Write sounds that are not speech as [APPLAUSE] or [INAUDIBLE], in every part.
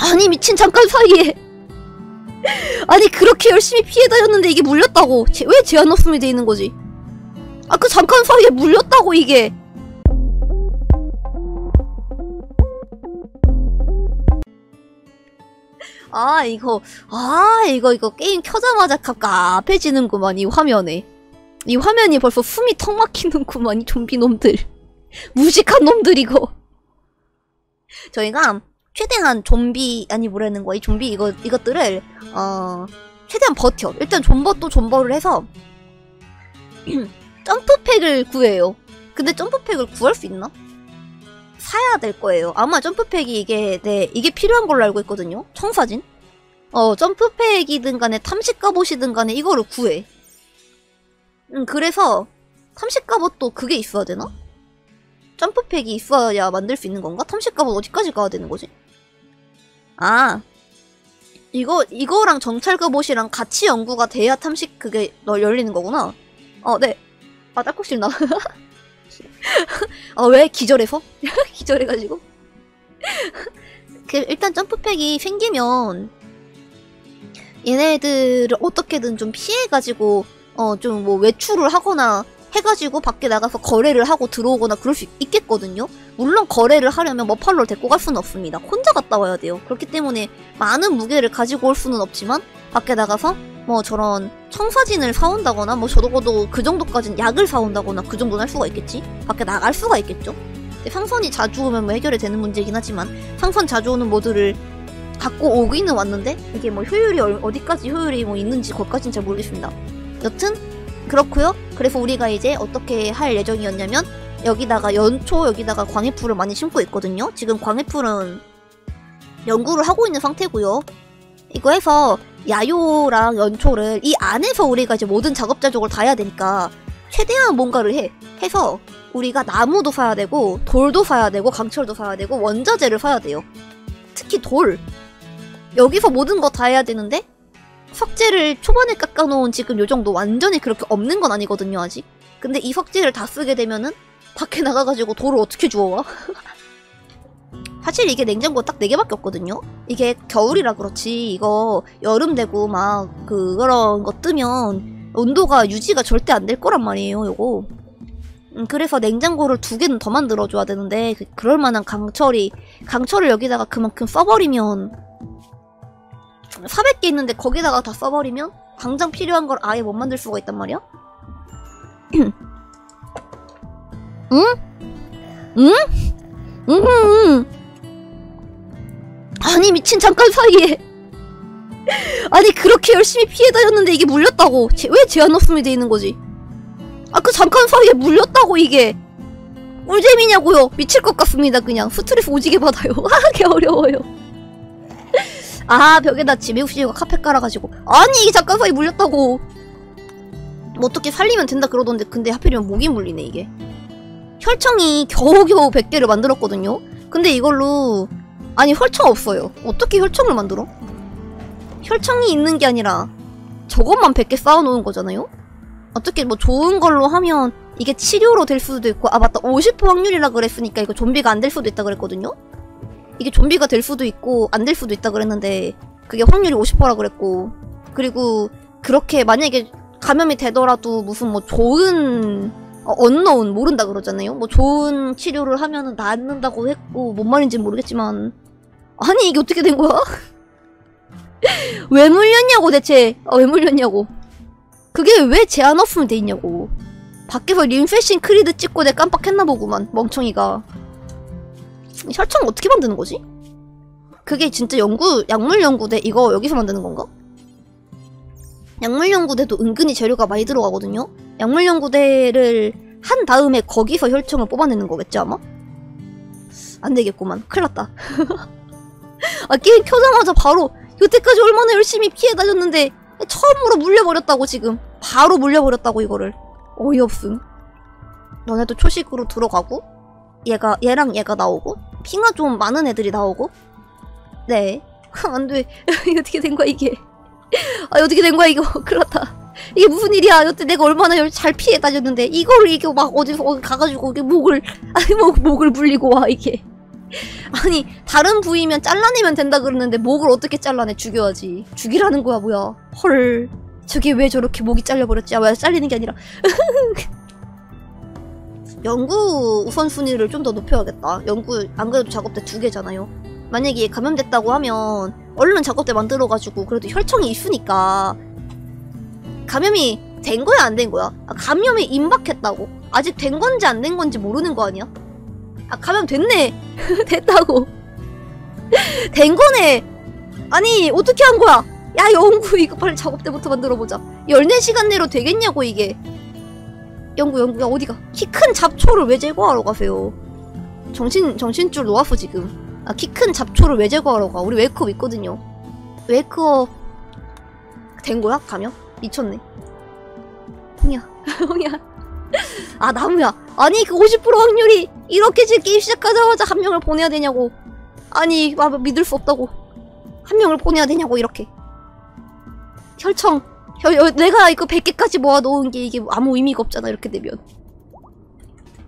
아니 미친 잠깐 사이에. 아니 그렇게 열심히 피해 다녔는데 이게 물렸다고? 제, 왜 제한 없음이 돼 있는 거지? 아 그 잠깐 사이에 물렸다고 이게. 아 이거 아 이거 이거 게임 켜자마자 깝깝해지는구만 이 화면에. 이 화면이 벌써 숨이 턱 막히는구만 이 좀비 놈들. [LAUGHS] 무식한 놈들 이거. 저희가 최대한 좀비 아니 뭐라는 거야 이 좀비 이거 이것들을 어 최대한 버텨 일단 존버 또 존버를 해서 [CLEARS THROAT] 점프팩을 구해요 근데 점프팩을 구할 수 있나? 사야 될 거예요 아마 점프팩이 이게 네 이게 필요한 걸로 알고 있거든요 청사진 어 점프팩이든 간에 탐식 갑옷이든 간에 이거를 구해 음 그래서 탐식 갑옷도 그게 있어야 되나? 점프팩이 있어야 만들 수 있는 건가? 탐식 갑옷 어디까지 가야 되는 거지? 아 이거 이거랑 정찰 갑옷이랑 같이 연구가 돼야 탐식 그게 널 열리는 거구나. 어, 네. 아, 딸꾹질 나. 아, [LAUGHS] 왜? 기절해서? [LAUGHS] 기절해가지고. 그, 일단 점프팩이 생기면, 얘네들을 어떻게든 좀 피해가지고, 어, 좀 뭐 외출을 하거나 해가지고 밖에 나가서 거래를 하고 들어오거나 그럴 수 있겠거든요? 물론 거래를 하려면 머팔로를 데리고 갈 수는 없습니다. 혼자 갔다 와야 돼요. 그렇기 때문에 많은 무게를 가지고 올 수는 없지만, 밖에 나가서 뭐 저런 청사진을 사온다거나 뭐 적어도 그 정도까지는 약을 사온다거나 그 정도는 할 수가 있겠지? 밖에 나갈 수가 있겠죠? 상선이 자주 오면 뭐 해결이 되는 문제이긴 하지만 상선 자주 오는 모드를 갖고 오기는 왔는데 이게 뭐 효율이 얼- 어디까지 효율이 뭐 있는지 거기까지는 잘 모르겠습니다. 여튼 그렇고요. 그래서 우리가 이제 어떻게 할 예정이었냐면 여기다가 연초 여기다가 광해풀을 많이 심고 있거든요. 지금 광해풀은 연구를 하고 있는 상태고요. 이거 해서 야요랑 연초를 이 안에서 우리가 이제 모든 작업 자족을 다 해야 되니까 최대한 뭔가를 해. 해서 우리가 나무도 사야 되고 돌도 사야 되고 강철도 사야 되고 원자재를 사야 돼요. 특히 돌. 여기서 모든 거 다 해야 되는데 석재를 초반에 깎아놓은 지금 요 정도 완전히 그렇게 없는 건 아니거든요 아직. 근데 이 석재를 다 쓰게 되면은 밖에 나가가지고 돌을 어떻게 주워와? [LAUGHS] 사실 이게 냉장고 딱 4개밖에 없거든요? 이게 겨울이라 그렇지, 이거 여름 되고 막 그, 그런 거 뜨면 온도가 유지가 절대 안 될 거란 말이에요, 요거. 음, 그래서 냉장고를 두 개는 더 만들어줘야 되는데, 그, 그럴 만한 강철이, 강철을 여기다가 그만큼 써버리면, 400개 있는데 거기다가 다 써버리면, 당장 필요한 걸 아예 못 만들 수가 있단 말이야? 응? [CLEARS THROAT] 응? 응? 응? 아니 미친 잠깐 사이에 [LAUGHS] 아니 그렇게 열심히 피해 다녔는데 이게 물렸다고 제, 왜 제한 없음이 돼 있는 거지 아 그 잠깐 사이에 물렸다고 이게 꿀잼이냐고요 미칠 것 같습니다 그냥 스트레스 오지게 받아요 [LAUGHS] 하기 어려워요 아 벽에다 지메우시가 카페 깔아가지고 아니 이게 사이에 물렸다고 뭐 어떻게 살리면 된다 그러던데 근데 하필이면 목이 물리네 이게 혈청이 겨우겨우 100개를 만들었거든요 근데 이걸로 아니 혈청 없어요. 어떻게 혈청을 만들어? 혈청이 있는 게 아니라 저것만 100개 쌓아놓은 거잖아요? 어떻게 뭐 좋은 걸로 하면 이게 치료로 될 수도 있고 아 맞다 50% 확률이라 그랬으니까 이거 좀비가 안 될 수도 있다 그랬거든요? 이게 좀비가 될 수도 있고 안 될 수도 있다 그랬는데 그게 확률이 50%라 그랬고 그리고 그렇게 만약에 감염이 되더라도 무슨 뭐 좋은 어, 언노운 모른다 그러잖아요. 뭐 좋은 치료를 하면은 낫는다고 했고 뭔 말인지 모르겠지만 아니 이게 어떻게 된 거야? [LAUGHS] 왜 물렸냐고 대체 아, 왜 물렸냐고 그게 왜 제한 없으면 돼 있냐고 밖에서 림페신 크리드 찍고 내 깜빡했나 보구만 멍청이가 혈청 어떻게 만드는 거지? 그게 진짜 연구 약물 연구대 이거 여기서 만드는 건가? 약물 연구대도 은근히 재료가 많이 들어가거든요. 약물 연구대를 한 다음에 거기서 혈청을 뽑아내는 거겠지 아마? 안 되겠구만. 큰일 났다. [LAUGHS] 아 게임 켜자마자 바로 여태까지 얼마나 열심히 피해 다녔는데 처음으로 물려버렸다고 지금. 바로 물려버렸다고 이거를. 어이없음. 너네도 초식으로 들어가고 얘가 얘랑 얘가 나오고 핑화 좀 많은 애들이 나오고? 네. [LAUGHS] 안돼. [LAUGHS] 어떻게 된 거야 이게. [LAUGHS] 아 어떻게 된 거야 이거? 났다. 이게 무슨 일이야? 여태 내가 얼마나 열- 잘 피해 다녔는데. 이거를 이게 막 어디서 어디 가가지고 이게 목을 아니 목 목을 물리고 와 이게. 아니 다른 부위면 잘라내면 된다 그러는데 목을 어떻게 잘라내? 죽여야지. 죽이라는 거야 뭐야. 헐. 저게 왜 저렇게 목이 잘려버렸지? 아왜 잘리는 게 아니라 연구 우선순위를 좀 더 높여야겠다. 연구 안 그래도 작업대 두 개잖아요. 만약에 감염됐다고 하면 얼른 작업대 만들어가지고 그래도 혈청이 있으니까 감염이 된 거야 안 된 거야? 아, 감염이 임박했다고? 아직 된 건지 안 된 건지 모르는 거 아니야? 아 감염 됐네. [LAUGHS] 됐다고. [LAUGHS] 된 거네. 아니 어떻게 한 거야? 야 연구 이거 빨리 작업대부터 만들어보자. 14시간 내로 되겠냐고 이게 연구 연구야 어디가? 키 큰 잡초를 왜 제거하러 가세요? 정신 정신줄 놓았어 지금. 아 키 큰 잡초를 왜 제거하러 가? 우리 wake-up 있거든요. wake-up 된 거야 감염 미쳤네. 홍이야. [LAUGHS] 홍이야. [LAUGHS] 아 나무야. 아니 그 50% 확률이 이렇게 지금 게임 시작하자마자 한 명을 보내야 되냐고. 아니 아, 믿을 수 없다고. 한 명을 보내야 되냐고 이렇게. 혈청 혈, 혈- 내가 이거 100개까지 모아놓은 게 이게 아무 의미가 없잖아 이렇게 되면.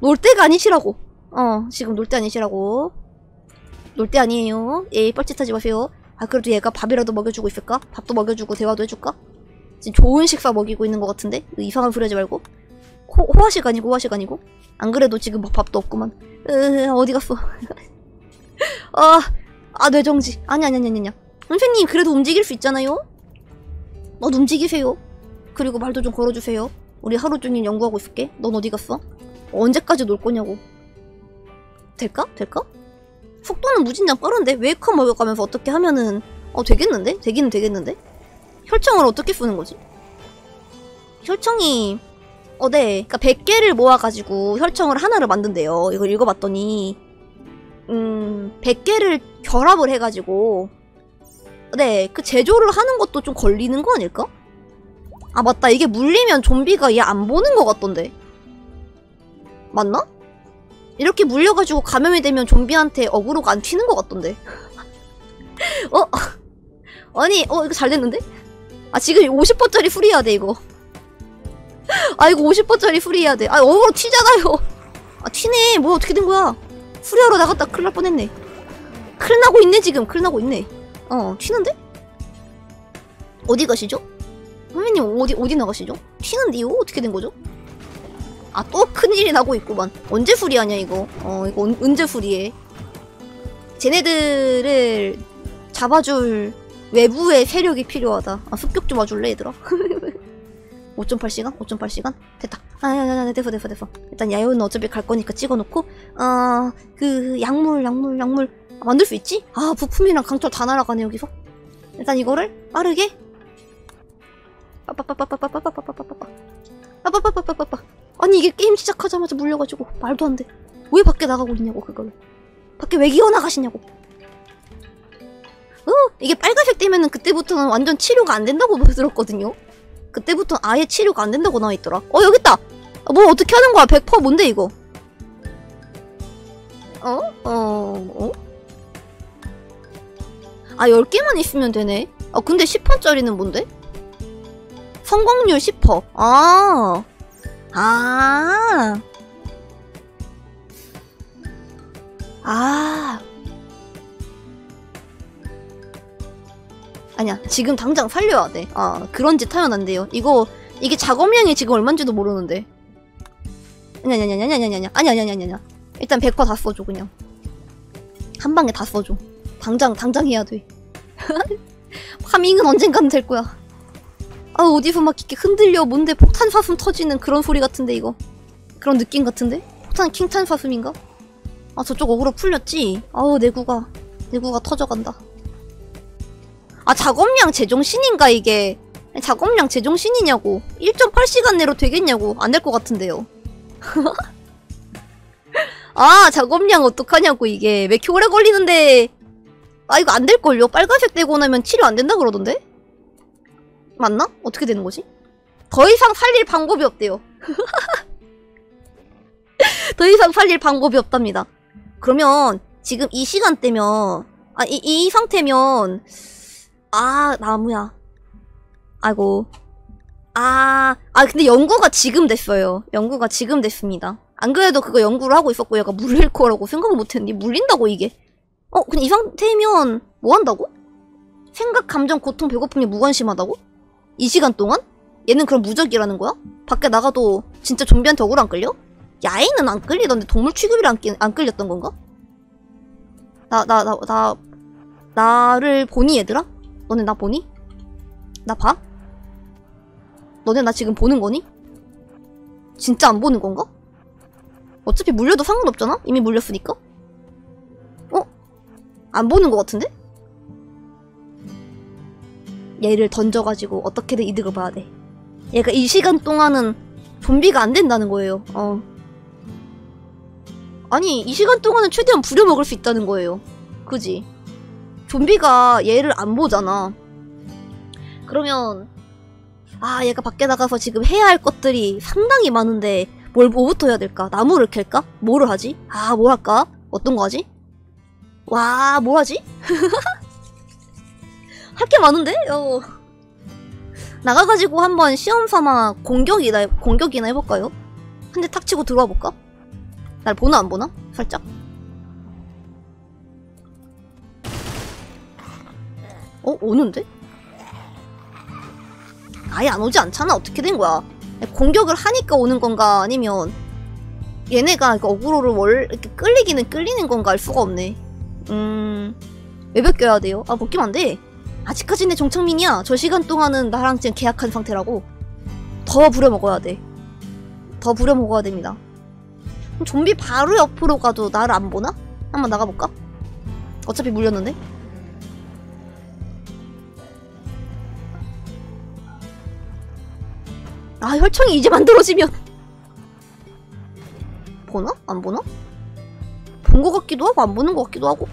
놀 때가 아니시라고. 어 지금 놀 때 아니시라고. 놀 때 아니에요. 예 뻘짓하지 마세요. 아 그래도 얘가 밥이라도 먹여주고 있을까? 밥도 먹여주고 대화도 해줄까? 지금 좋은 식사 먹이고 있는 것 같은데? 이상한 소리 하지 말고. 호, 호화식 아니고 호화식 아니고? 안 그래도 지금 막 밥도 없구만. 으 어디 갔어? [LAUGHS] 아, 아 뇌정지. 아니 아니 아니 아니 아니 선생님 그래도 움직일 수 있잖아요 넌 움직이세요 그리고 말도 좀 걸어주세요 우리 하루 종일 연구하고 있을게 넌 어디 갔어? 언제까지 놀 거냐고 될까? 될까? 속도는 무진장 빠른데 웨이커 먹여가면서 어떻게 하면은 어 되겠는데? 되기는 되겠는데? 혈청을 어떻게 쓰는 거지? 혈청이 어, 네. 그니까 100개를 모아가지고 혈청을 하나를 만든대요. 이걸 읽어봤더니, 음, 100개를 결합을 해가지고, 네. 그 제조를 하는 것도 좀 걸리는 거 아닐까? 아, 맞다. 이게 물리면 좀비가 얘 안 보는 것 같던데. 맞나? 이렇게 물려가지고 감염이 되면 좀비한테 어그로가 안 튀는 것 같던데. [LAUGHS] 어? 아니, 어, 이거 잘 됐는데? 아, 지금 50%짜리 수리해야 돼, 이거. 아 이거 50%짜리 수리해야 돼. 아 어그로 튀잖아요. 아 튀네. 뭐 어떻게 된 거야? 수리하러 나갔다 큰일 날 뻔했네. 큰일 나고 있네 지금. 큰일 나고 있네. 어 튀는데? 어디 가시죠? 선배님 어디 어디 나가시죠? 튀는데요? 어떻게 된 거죠? 아 또 큰일이 나고 있구만. 언제 수리하냐 이거. 어 이거 언, 언제 수리해? 쟤네들을 잡아줄 외부의 세력이 필요하다. 아 습격 좀 와줄래 얘들아? [LAUGHS] 5.8시간? 5.8시간? 됐다. 아, 야, 야, 야, 됐어, 됐어, 됐어. 일단 야요는 어차피 갈 거니까 찍어놓고, 어, 그, 약물, 약물, 약물. 아, 만들 수 있지? 아, 부품이랑 강철 다 날아가네, 여기서. 일단 이거를 빠르게. 빠빠빠빠빠빠빠빠빠빠빠. 빠 빠빠빠빠빠빠. 아니, 이게 게임 시작하자마자 물려가지고, 말도 안 돼. 왜 밖에 나가고 있냐고, 그걸. 밖에 왜 기어 나가시냐고. 어, 이게 빨간색 되면은 그때부터는 완전 치료가 안 된다고 들었거든요. 그때부터 아예 치료가 안 된다고 나와있더라. 어! 어, 뭐 어떻게 하는 거야? 100% 뭔데, 이거? 어? 어, 어? 아 10개만 있으면 되네 아 근데 10%짜리는 뭔데? 성공률 10% 아. 아. 아. 아니야. 지금 당장 살려야 돼. 아, 그런 짓 하면 안 돼요. 이거 이게 작업량이 지금 얼만지도 모르는데. 아니 아니 아니 아니 아니 아니. 아니 아니 아니 아니. 일단 100%다 써줘 그냥. 한 방에 다 써줘. 당장 당장 해야 돼. [LAUGHS] 파밍은 언젠간 될 거야. 아 어디서 막 이렇게 흔들려 뭔데 폭탄 사슴 터지는 그런 소리 같은데 이거. 그런 느낌 같은데? 폭탄 킹탄 사슴인가? 아 저쪽 어그로 풀렸지? 아우 내구가 내구가 터져간다. 아 작업량 제정신인가 이게 작업량 제정신이냐고 1.8시간 내로 되겠냐고 안 될 것 같은데요 [LAUGHS] 아 작업량 어떡하냐고 이게 왜 이렇게 오래 걸리는데 아 이거 안 될걸요 빨간색 되고 나면 치료 안 된다 그러던데 맞나? 어떻게 되는 거지? 더 이상 살릴 방법이 없대요 [LAUGHS] 더 이상 살릴 방법이 없답니다 그러면 지금 이 시간대면 아 이 이 상태면 아, 나무야. 아이고. 아, 아, 근데 연구가 지금 됐어요. 연구가 지금 됐습니다. 안 그래도 그거 연구를 하고 있었고 얘가 물릴 거라고 생각을 못했는데 물린다고 이게 어 근데 이 상태면 뭐 한다고? 생각, 감정, 고통, 배고픔이 무관심하다고? 이 시간 동안? 얘는 그럼 무적이라는 거야? 밖에 나가도 진짜 좀비한테 억울 안 끌려? 야인은 안 끌리던데 동물 취급이 안, 끼- 안 끌렸던 건가? 나, 나, 나, 나, 나를 보니 얘들아? 너네 나 보니? 나 봐? 너네 나 지금 보는 거니? 진짜 안 보는 건가? 어차피 물려도 상관없잖아? 이미 물렸으니까? 어? 안 보는 것 같은데? 얘를 던져가지고 어떻게든 이득을 봐야 돼. 얘가 이 시간 동안은 좀비가 안 된다는 거예요. 어. 아니, 이 시간 동안은 최대한 부려먹을 수 있다는 거예요. 그지? 좀비가 얘를 안 보잖아. 그러면, 아, 얘가 밖에 나가서 지금 해야 할 것들이 상당히 많은데, 뭘, 뭐부터 해야 될까? 나무를 캘까? 뭐를 하지? 아, 뭘 할까? 어떤 거 하지? 와, 뭘 하지? [LAUGHS] 할 게 많은데? 어. 나가가지고 한번 시험 삼아 공격이나, 공격이나 해볼까요? 한 대 탁 치고 들어와 볼까? 날 보나 안 보나? 살짝. 어? 오는데? 아예 안 오지 않잖아. 어떻게 된 거야? 공격을 하니까 오는 건가? 아니면 얘네가 그 어그로를 월 이렇게 끌리기는 끌리는 건가 알 수가 없네. 음, 왜 벗겨야 돼요? 아, 벗기면 안 돼. 아직까지 내 정창민이야. 저 시간 동안은 나랑 지금 계약한 상태라고. 더 부려먹어야 돼. 더 부려먹어야 됩니다. 그럼 좀비 바로 옆으로 가도 나를 안 보나? 한번 나가볼까? 어차피 물렸는데? 아, 혈청이 이제 만들어지면. 보나? 안 보나? 본 것 같기도 하고, 안 보는 것 같기도 하고.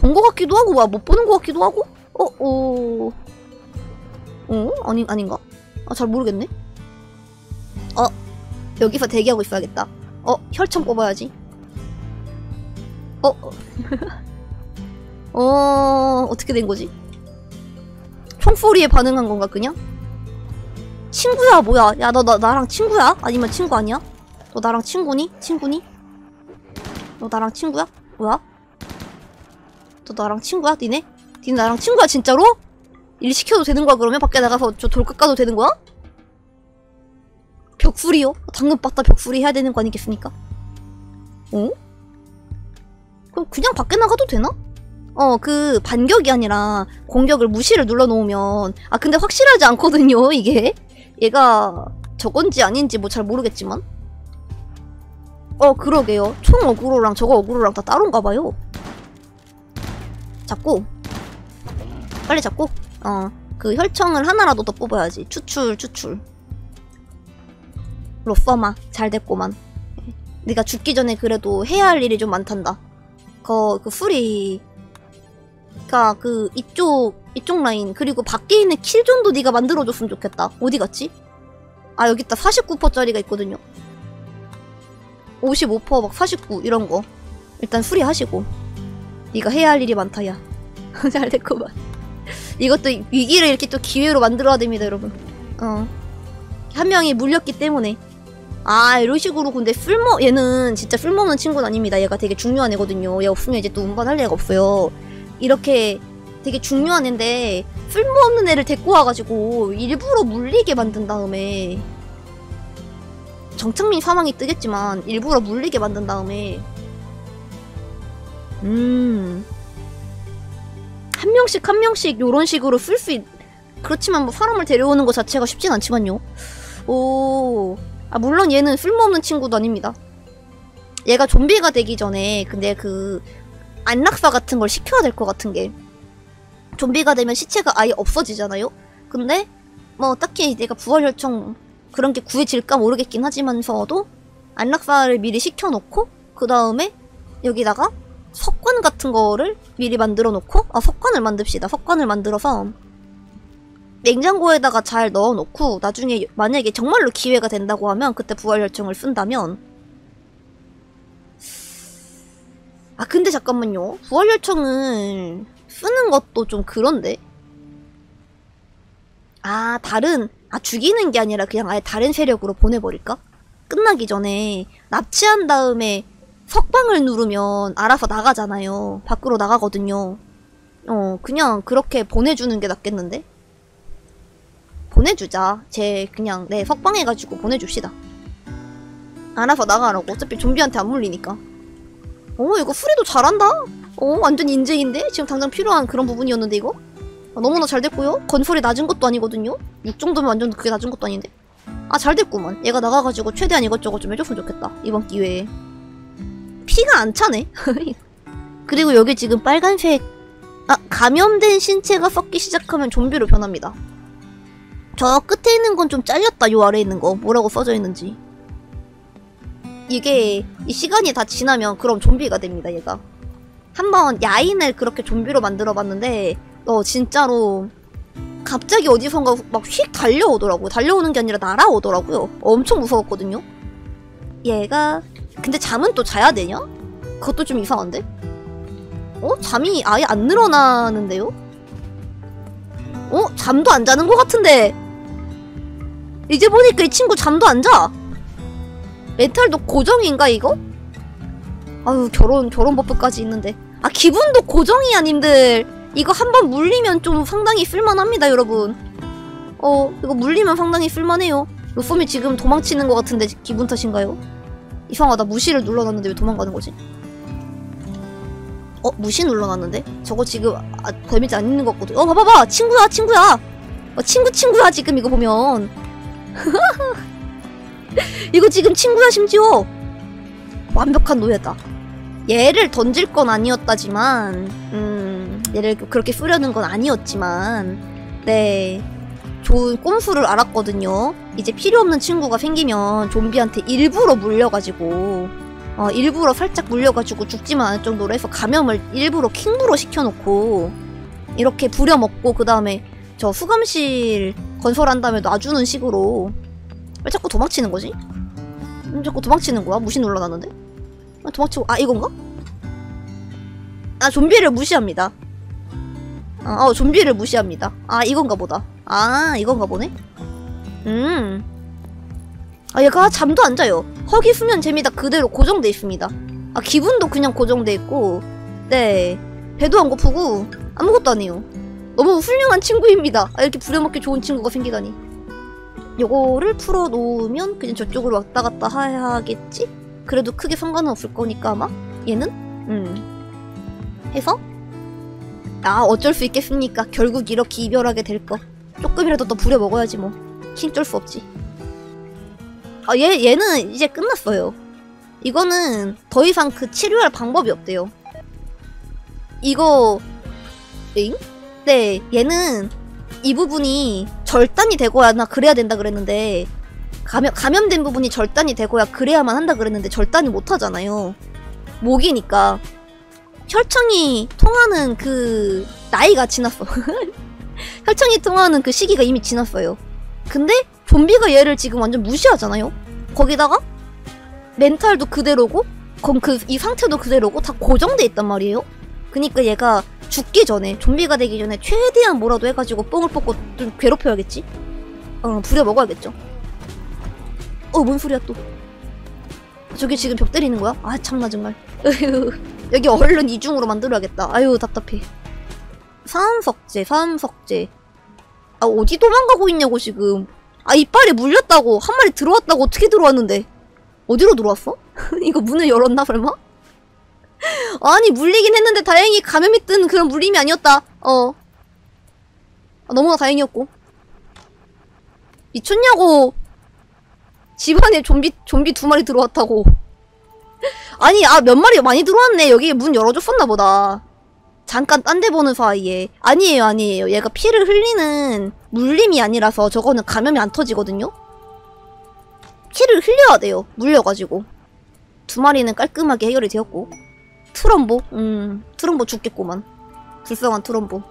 본 것 같기도 하고, 와, 못 보는 것 같기도 하고. 어, 어. 어? 아니, 아닌가? 아, 잘 모르겠네. 어, 여기서 대기하고 있어야겠다. 어, 혈청 뽑아야지. 어, 어. [LAUGHS] 어, 어떻게 된 거지? 총소리에 반응한 건가, 그냥? 친구야, 뭐야? 야, 너, 너 나랑 친구야? 아니면 친구 아니야? 너 나랑 친구니? 친구니? 너 나랑 친구야? 뭐야? 너 나랑 친구야? 니네? 니네 나랑 친구야, 진짜로? 일 시켜도 되는 거야, 그러면? 밖에 나가서 저 돌 깎아도 되는 거야? 벽수리요? 당근바다 벽수리 해야 되는 거 아니겠습니까? 어? 그럼 그냥 밖에 나가도 되나? 어, 그, 반격이 아니라 공격을 무시를 눌러놓으면, 아, 근데 확실하지 않거든요, 이게. 얘가 저건지 아닌지 뭐 잘 모르겠지만. 어, 그러게요. 총 어그로랑 저거 어그로랑 다 따로인가 봐요. 잡고. 빨리 잡고. 어, 그 혈청을 하나라도 더 뽑아야지. 추출, 추출. 로퍼마, 잘 됐고만. 네가 죽기 전에 그래도 해야 할 일이 좀 많단다. 거, 그 풀이. 그니까 그 이쪽 이쪽 라인 그리고 밖에 있는 킬존도 네가 만들어줬으면 좋겠다. 어디 갔지? 아 여기 있다. 49%짜리가 있거든요. 55%막 49 이런 거 일단 수리하시고 네가 해야 할 일이 많다 야. [LAUGHS] 잘 됐구만. 이것도 위기를 이렇게 또 기회로 만들어야 됩니다 여러분. 어. 한 명이 물렸기 때문에 아 이런 식으로 근데 쓸모 얘는 진짜 쓸모없는 친구는 아닙니다. 얘가 되게 중요한 애거든요. 얘 없으면 이제 또 운반할 애가 없어요. 이렇게 되게 중요한 애인데 쓸모없는 애를 데리고 와가지고 일부러 물리게 만든 다음에 정창민 사망이 뜨겠지만 일부러 물리게 만든 다음에 음. 한 명씩 한 명씩 요런 식으로 쓸 수 있... 그렇지만 뭐 사람을 데려오는 것 자체가 쉽진 않지만요. 오. 아, 물론 얘는 쓸모없는 친구도 아닙니다. 얘가 좀비가 되기 전에 근데 그 안락사 같은 걸 시켜야 될 것 같은 게 좀비가 되면 시체가 아예 없어지잖아요? 근데 뭐 딱히 내가 부활 혈청 그런 게 구해질까 모르겠긴 하지만서도 안락사를 미리 시켜놓고 그 다음에 여기다가 석관 같은 거를 미리 만들어 놓고 아 석관을 만듭시다. 석관을 만들어서 냉장고에다가 잘 넣어 놓고 나중에 만약에 정말로 기회가 된다고 하면 그때 부활혈청을 쓴다면 아 근데 잠깐만요. 부활혈청은 쓰는 것도 좀 그런데 아 다른 아 죽이는 게 아니라 그냥 아예 다른 세력으로 보내버릴까? 끝나기 전에 납치한 다음에 석방을 누르면 알아서 나가잖아요. 밖으로 나가거든요. 어, 그냥 그렇게 보내주는 게 낫겠는데? 보내주자. 제 그냥 네 석방해가지고 보내줍시다. 알아서 나가라고. 어차피 좀비한테 안 물리니까. 어 이거 프리도 잘한다. 어 완전 인재인데 지금 당장 필요한 그런 부분이었는데 이거 아, 너무나 잘 됐고요. 건설이 낮은 것도 아니거든요. 6 정도면 완전 그게 낮은 것도 아닌데. 아 잘 됐구만. 얘가 나가가지고 최대한 이것저것 좀 해줬으면 좋겠다. 이번 기회에. 피가 안 차네. [LAUGHS] 그리고 여기 지금 빨간색 아 감염된 신체가 썩기 시작하면 좀비로 변합니다. 저 끝에 있는 건 좀 잘렸다. 요 아래에 있는 거 뭐라고 써져 있는지. 이게 이 시간이 다 지나면 그럼 좀비가 됩니다. 얘가. 한번 야인을 그렇게 좀비로 만들어봤는데 어 진짜로 갑자기 어디선가 막 휙 달려오더라고요. 달려오는 게 아니라 날아오더라고요. 엄청 무서웠거든요. 얘가 근데 잠은 또 자야 되냐? 그것도 좀 이상한데? 어? 잠이 아예 안 늘어나는데요? 어? 잠도 안 자는 것 같은데 이제 보니까 이 친구 잠도 안 자. 멘탈도 고정인가 이거? 아유 결혼 결혼 버프까지 있는데 아 기분도 고정이야 님들 이거 한번 물리면 좀 상당히 쓸만합니다 여러분 어 이거 물리면 상당히 쓸만해요 로펌이 지금 도망치는 것 같은데 기분 탓인가요? 이상하다. 무시를 눌러놨는데 왜 도망가는 거지? 어? 무시 눌러놨는데? 저거 지금 아, 데미지 안 있는 것 같거든. 어 봐봐봐! 친구야 친구야! 어, 친구 친구야 지금 이거 보면. [LAUGHS] 이거 지금 친구야 심지어. 완벽한 노예다. 얘를 던질 건 아니었다지만 음 얘를 그렇게 쓰려는 건 아니었지만 네 좋은 꼼수를 알았거든요 이제 필요 없는 친구가 생기면 좀비한테 일부러 물려가지고 어, 일부러 살짝 물려가지고 죽지만 않을 정도로 해서 감염을 일부러 킹부로 시켜놓고 이렇게 부려먹고 그 다음에 저 수감실 건설한 다음에 놔주는 식으로 왜 자꾸 도망치는 거지? 왜 자꾸 도망치는 거야? 무시 눌러놨는데? 아, 도망치고 아 이건가? 아 좀비를 무시합니다. 아 어, 좀비를 무시합니다. 아 이건가 보다. 아 이건가 보네. 음. 아 얘가 잠도 안 자요. 허기 수면 재미다 그대로 고정돼 있습니다. 아 기분도 그냥 고정돼 있고, 네 배도 안 고프고 아무것도 안 해요. 너무 훌륭한 친구입니다. 아, 이렇게 부려먹기 좋은 친구가 생기다니. 요거를 풀어놓으면 그냥 저쪽으로 왔다 갔다 해야겠지? 그래도 크게 상관은 없을 거니까 아마 얘는 음 해서 아 어쩔 수 있겠습니까 결국 이렇게 이별하게 될 거 조금이라도 더 부려 먹어야지 뭐 힘줄 수 없지 아 얘 얘는 이제 끝났어요 이거는 더 이상 그 치료할 방법이 없대요 이거 엥? 네 얘는 이 부분이 절단이 되고야 나 그래야 된다 그랬는데 감염, 감염된 부분이 절단이 되고야 그래야만 한다 그랬는데 절단이 못 하잖아요. 목이니까. 혈청이 통하는 그 나이가 지났어. [LAUGHS] 혈청이 통하는 그 시기가 이미 지났어요. 근데 좀비가 얘를 지금 완전 무시하잖아요. 거기다가 멘탈도 그대로고 그럼 그 이 상태도 그대로고 다 고정돼 있단 말이에요. 그니까 얘가 죽기 전에 좀비가 되기 전에 최대한 뭐라도 해가지고 뽕을 뽑고 좀 괴롭혀야겠지. 어 부려 먹어야겠죠. 어, 뭔 소리야 또. 저기 지금 벽 때리는 거야? 아, 참나 정말. [LAUGHS] 여기 얼른 이중으로 만들어야겠다. 아유, 답답해. 사암석재, 사암석재. 아, 어디 도망가고 있냐고, 지금. 아, 이빨이 물렸다고. 한 마리 들어왔다고. 어떻게 들어왔는데? 어디로 들어왔어? [LAUGHS] 이거 문을 열었나, 설마? [LAUGHS] 아니, 물리긴 했는데 다행히 감염이 뜬 그런 물림이 아니었다. 어. 아, 너무나 다행이었고. 미쳤냐고. 집안에 좀비 좀비 두 마리 들어왔다고. 아니 아 몇 마리 많이 들어왔네. 여기 문 열어줬었나 보다. 잠깐 딴 데 보는 사이에 아니에요 아니에요. 얘가 피를 흘리는 물림이 아니라서 저거는 감염이 안 터지거든요. 피를 흘려야 돼요. 물려가지고 두 마리는 깔끔하게 해결이 되었고 트럼보 음 트럼보 죽겠구만. 불쌍한 트럼보.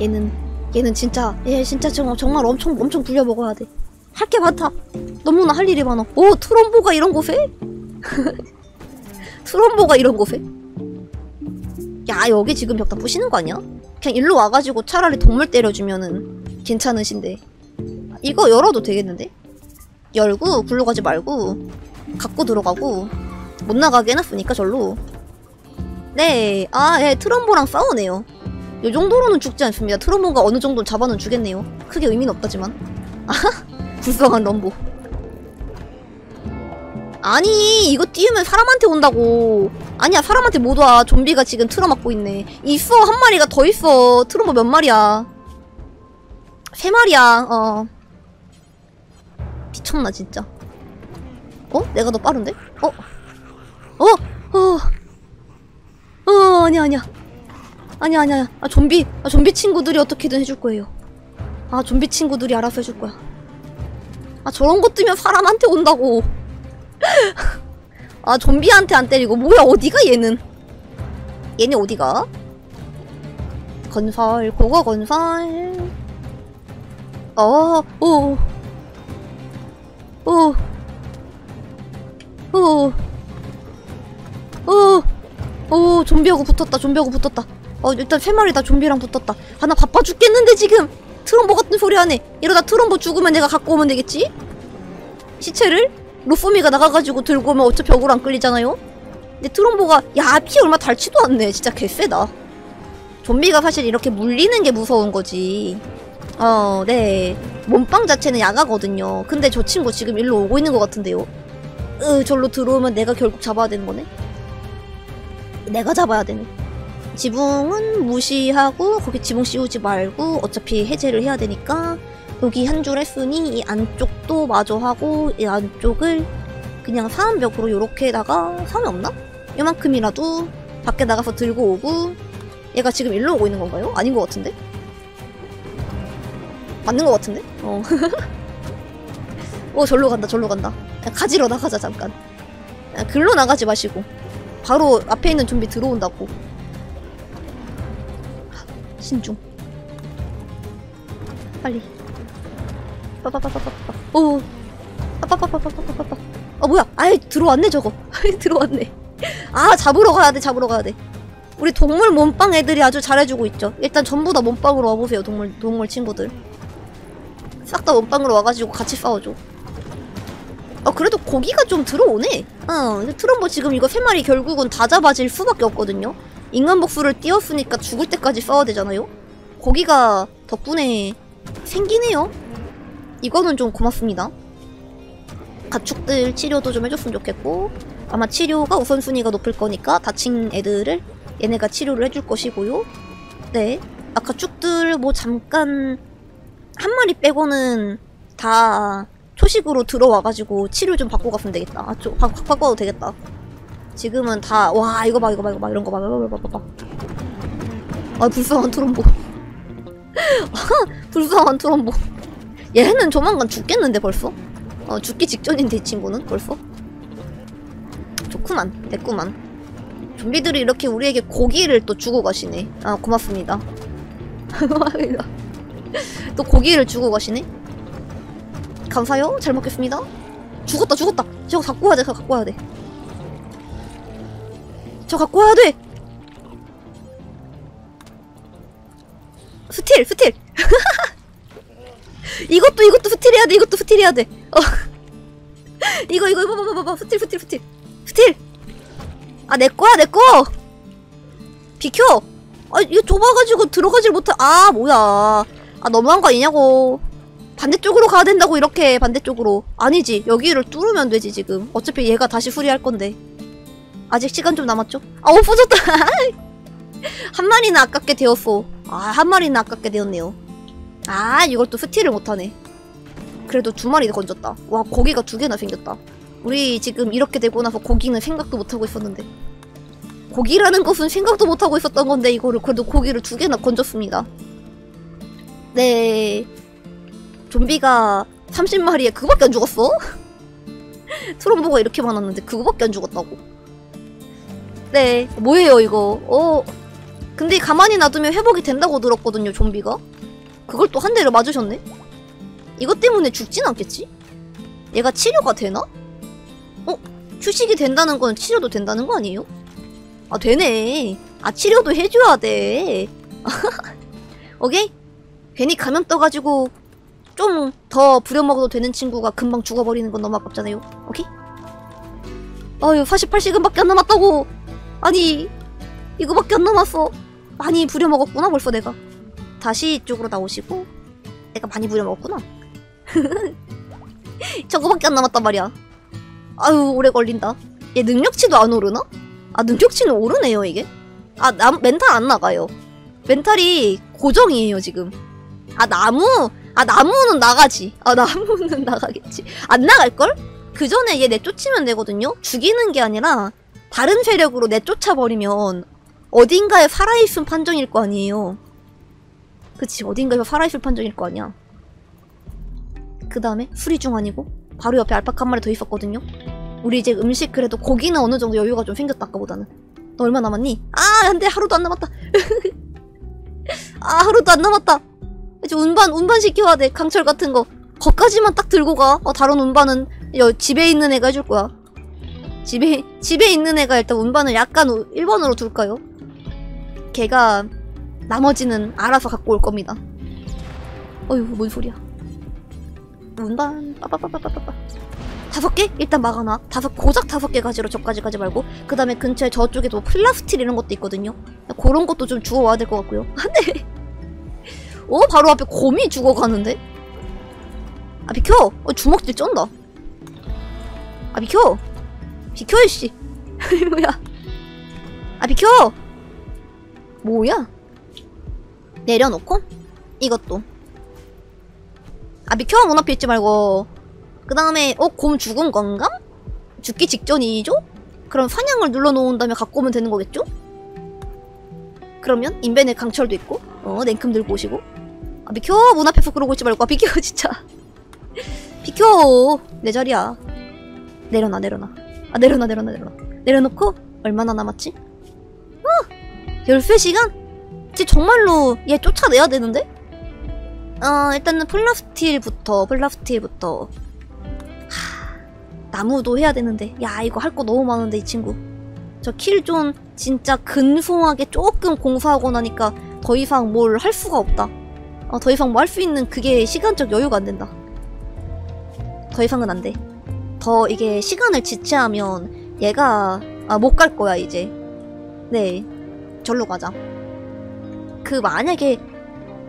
얘는 얘는 진짜 얘 진짜 정말 정말 엄청 엄청 굴려 먹어야 돼. 할 게 많다. 너무나 할 일이 많아. 오, 트럼보가 이런 곳에? [LAUGHS] 트럼보가 이런 곳에? 야, 여기 지금 벽 다 부시는 거 아니야? 그냥 일로 와가지고 차라리 동물 때려주면은 괜찮으신데. 이거 열어도 되겠는데? 열고 굴러 가지 말고 갖고 들어가고 못 나가게 해놨으니까 절로 네, 아, 예, 트럼보랑 싸우네요. 요 정도로는 죽지 않습니다. 트럼보가 어느 정도 잡아는 주겠네요. 크게 의미는 없다지만. [LAUGHS] 아하, 불쌍한 럼보. 아니, 이거 띄우면 사람한테 온다고. 아니야, 사람한테 못 와. 좀비가 지금 틀어막고 있네. 있어, 한 마리가 더 있어. 트럼보 몇 마리야? 세 마리야, 어. 미쳤나, 진짜. 어? 내가 더 빠른데? 어? 어? 어? 어, 아니야, 아니야. 아니야, 아니야. 아, 좀비, 아, 좀비 친구들이 어떻게든 해줄 거예요. 아, 좀비 친구들이 알아서 해줄 거야. 아, 저런 거 뜨면 사람한테 온다고. 아, 좀비한테 안 때리고. 뭐야, 어디가, 얘는? 얘네 어디가? 건설, 고거 건설. 어, 오. 오. 오. 오. 오 좀비하고 붙었다 좀비하고 붙었다 어 일단 세 마리 다 좀비랑 붙었다 아나 바빠 죽겠는데 지금 트럼보 같은 소리 하네 이러다 트럼보 죽으면 내가 갖고 오면 되겠지? 시체를? 루포미가 나가가지고 들고 오면 어차피 벽으로 안 끌리잖아요? 근데 트럼보가 야 피 얼마 닳지도 않네. 진짜 개쎄다. 좀비가 사실 이렇게 물리는 게 무서운 거지. 어 네. 몸빵 자체는 약하거든요. 근데 저 친구 지금 일로 오고 있는 것 같은데요. 으 절로 들어오면 내가 결국 잡아야 되는 거네? 내가 잡아야 되네. 지붕은 무시하고 거기 지붕 씌우지 말고 어차피 해제를 해야 되니까 여기 한 줄 했으니 이 안쪽도 마저 하고 이 안쪽을 그냥 사암벽으로 요렇게다가 사암이 없나? 요만큼이라도 밖에 나가서 들고 오고 얘가 지금 일로 오고 있는 건가요? 아닌 것 같은데? 맞는 것 같은데? 어. 오 [LAUGHS] 절로 간다 절로 간다 야, 가지러 나가자 잠깐 야, 글로 나가지 마시고 바로 앞에 있는 좀비 들어온다고. 신중. 빨리. 빠빠빠빠빠빠. 오. 빠빠빠빠빠빠빠. 아 뭐야? 아예 들어왔네 저거. [LAUGHS] 들어왔네. 아 잡으러 가야 돼. 잡으러 가야 돼. 우리 동물 몸빵 애들이 아주 잘해주고 있죠. 일단 전부 다 몸빵으로 와보세요. 동물 동물 친구들. 싹 다 몸빵으로 와가지고 같이 싸워줘. 어 그래도 고기가 좀 들어오네. 어 트럼보 지금 이거 세 마리 결국은 다 잡아질 수밖에 없거든요. 인간 복수를 띄웠으니까 죽을 때까지 싸워야 되잖아요. 고기가 덕분에 생기네요. 이거는 좀 고맙습니다. 가축들 치료도 좀 해줬으면 좋겠고 아마 치료가 우선순위가 높을 거니까 다친 애들을 얘네가 치료를 해줄 것이고요. 네. 아 가축들 뭐 잠깐 한 마리 빼고는 다 초식으로 들어와가지고 치료 좀 받고 갔으면 되겠다. 아, 좀 바, 바꿔도 되겠다. 지금은 다, 와, 이거 봐, 이거 봐, 이거 봐, 이런 거 봐, 봐, 봐, 봐, 봐. 아, 불쌍한 트럼보. [LAUGHS] 불쌍한 트럼보. 얘는 조만간 죽겠는데, 벌써? 어, 죽기 직전인데, 이 친구는? 벌써? 좋구만. 됐구만. 좀비들이 이렇게 우리에게 고기를 또 주고 가시네. 아, 고맙습니다. [LAUGHS] 또 고기를 주고 가시네? 감사요. 잘 먹겠습니다. 죽었다, 죽었다. 저거 갖고 와야 돼, 갖고 와야 돼. 저 갖고 와야 돼! steal, steal! [LAUGHS] 이것도, 이것도 steal 해야 돼, 이것도 steal 해야 돼. 어. 이거, [LAUGHS] 이거, 이거, 봐봐, 봐봐, steal, steal, steal. steal! 아, 내 거야, 내 거! 비켜! 아, 이거 좁아가지고 들어가질 못해. 아, 뭐야. 아, 너무한 거 아니냐고. 반대쪽으로 가야 된다고 이렇게 반대쪽으로 아니지 여기를 뚫으면 되지 지금 어차피 얘가 다시 수리할 건데 아직 시간 좀 남았죠? 아 없어졌다 [LAUGHS] 한 마리는 아깝게 되었어 아 한 마리는 아깝게 되었네요 아 이걸 또 스틸을 못하네 그래도 두 마리 건졌다 와 고기가 두 개나 생겼다 우리 지금 이렇게 되고 나서 고기는 생각도 못하고 있었는데 고기라는 것은 생각도 못하고 있었던 건데 이거를 그래도 고기를 두 개나 건졌습니다 네 좀비가 30마리에 그거밖에 안 죽었어? [LAUGHS] 트럼보가 이렇게 많았는데 그거밖에 안 죽었다고. 네, 뭐예요 이거? 어, 근데 가만히 놔두면 회복이 된다고 들었거든요, 좀비가. 그걸 또 한 대를 맞으셨네? 이것 때문에 죽진 않겠지? 얘가 치료가 되나? 어? 휴식이 된다는 건 치료도 된다는 거 아니에요? 아, 되네. 아, 치료도 해줘야 돼. [LAUGHS] 오케이? 괜히 감염 떠가지고 좀 더 부려먹어도 되는 친구가 금방 죽어버리는 건 너무 아깝잖아요. 오케이? 어휴 48시간밖에 안 남았다고. 아니 이거밖에 안 남았어. 많이 부려먹었구나 벌써 내가. 다시 이쪽으로 나오시고 내가 많이 부려먹었구나. [LAUGHS] 저거밖에 안 남았단 말이야. 아유 오래 걸린다. 얘 능력치도 안 오르나? 아 능력치는 오르네요 이게. 아 남, 멘탈 안 나가요. 멘탈이 고정이에요 지금. 아 나무? 아 나무는 나가지. 아 나무는 [LAUGHS] 나가겠지. 안 나갈걸? 그 전에 얘 내쫓으면 되거든요. 죽이는 게 아니라 다른 세력으로 내쫓아버리면 어딘가에 살아있음 판정일 거 아니에요. 그치 어딘가에 살아있을 판정일 거 아니야. 그 다음에 수리 중 아니고 바로 옆에 알파카 한 마리 더 있었거든요. 우리 이제 음식 그래도 고기는 어느 정도 여유가 좀 생겼다 아까보다는. 너 얼마 남았니? 아 안돼 하루도 안 남았다. [LAUGHS] 아 하루도 안 남았다. 이제 운반 운반 시켜야 돼 강철 같은 거. 거까지만 딱 들고 가. 어, 다른 운반은 여, 집에 있는 애가 해줄 거야. 집에 집에 있는 애가 일단 운반을 약간 우- 1번으로 둘까요? 걔가 나머지는 알아서 갖고 올 겁니다. 어휴 뭔 소리야? 운반 빠빠빠빠빠빠 다섯 개 일단 막아놔. 다섯 고작 다섯 개 가지로 저까지 가지 말고 그 다음에 근처에 저쪽에도 plasteel 이런 것도 있거든요. 그런 것도 좀 주워와야 될 것 같고요. 안 돼. [LAUGHS] 어 바로 앞에 곰이 죽어가는데? 아 비켜! 어 주먹질 쩐다. 아 비켜! 비켜 이씨. [LAUGHS] 뭐야? 아 비켜! 뭐야? 내려놓고 이것도. 아 비켜 문 앞에 있지 말고. 그 다음에 어 곰 죽은 건가? 죽기 직전이죠? 그럼 사냥을 눌러놓은 다음에 갖고 오면 되는 거겠죠? 그러면 인벤에 강철도 있고 어 냉큼 들고 오시고 아 비켜 문 앞에서 그러고 있지 말고 아 비켜 [LAUGHS] 진짜 비켜 내 자리야 내려놔 내려놔 아 내려놔 내려놔 내려놔 내려놓고 얼마나 남았지? 어 13시간? 이제 정말로 얘 쫓아내야 되는데? 어 일단은 plasteel부터 plasteel부터. 하 나무도 해야 되는데. 야 이거 할 거 너무 많은데 이 친구. 저 킬존 진짜 근소하게 조금 공사하고 나니까 더 이상 뭘 할 수가 없다. 어, 더 이상 뭐 할 수 있는 그게 시간적 여유가 안 된다. 더 이상은 안 돼. 더 이게 시간을 지체하면 얘가 아, 못 갈 거야 이제. 네 절로 가자 그 만약에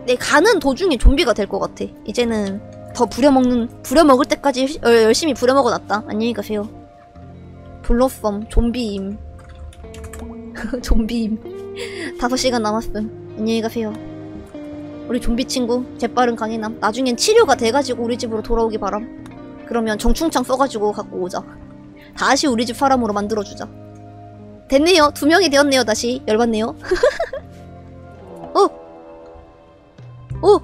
내 가는 도중에 좀비가 될 것 같아. 이제는 더 부려먹는 부려먹을 때까지 열- 열심히 부려먹어놨다. 안녕히 가세요. 블러썸 좀비임. [LAUGHS] 좀비임. [LAUGHS] 5시간 남았음. 안녕히 가세요. 우리 좀비 친구 재빠른 강인함 나중엔 치료가 돼가지고 우리 집으로 돌아오기 바람. 그러면 정충창 써가지고 갖고 오자. 다시 우리 집 사람으로 만들어주자. 됐네요. 두 명이 되었네요. 다시. 열받네요 [LAUGHS] 어? 어?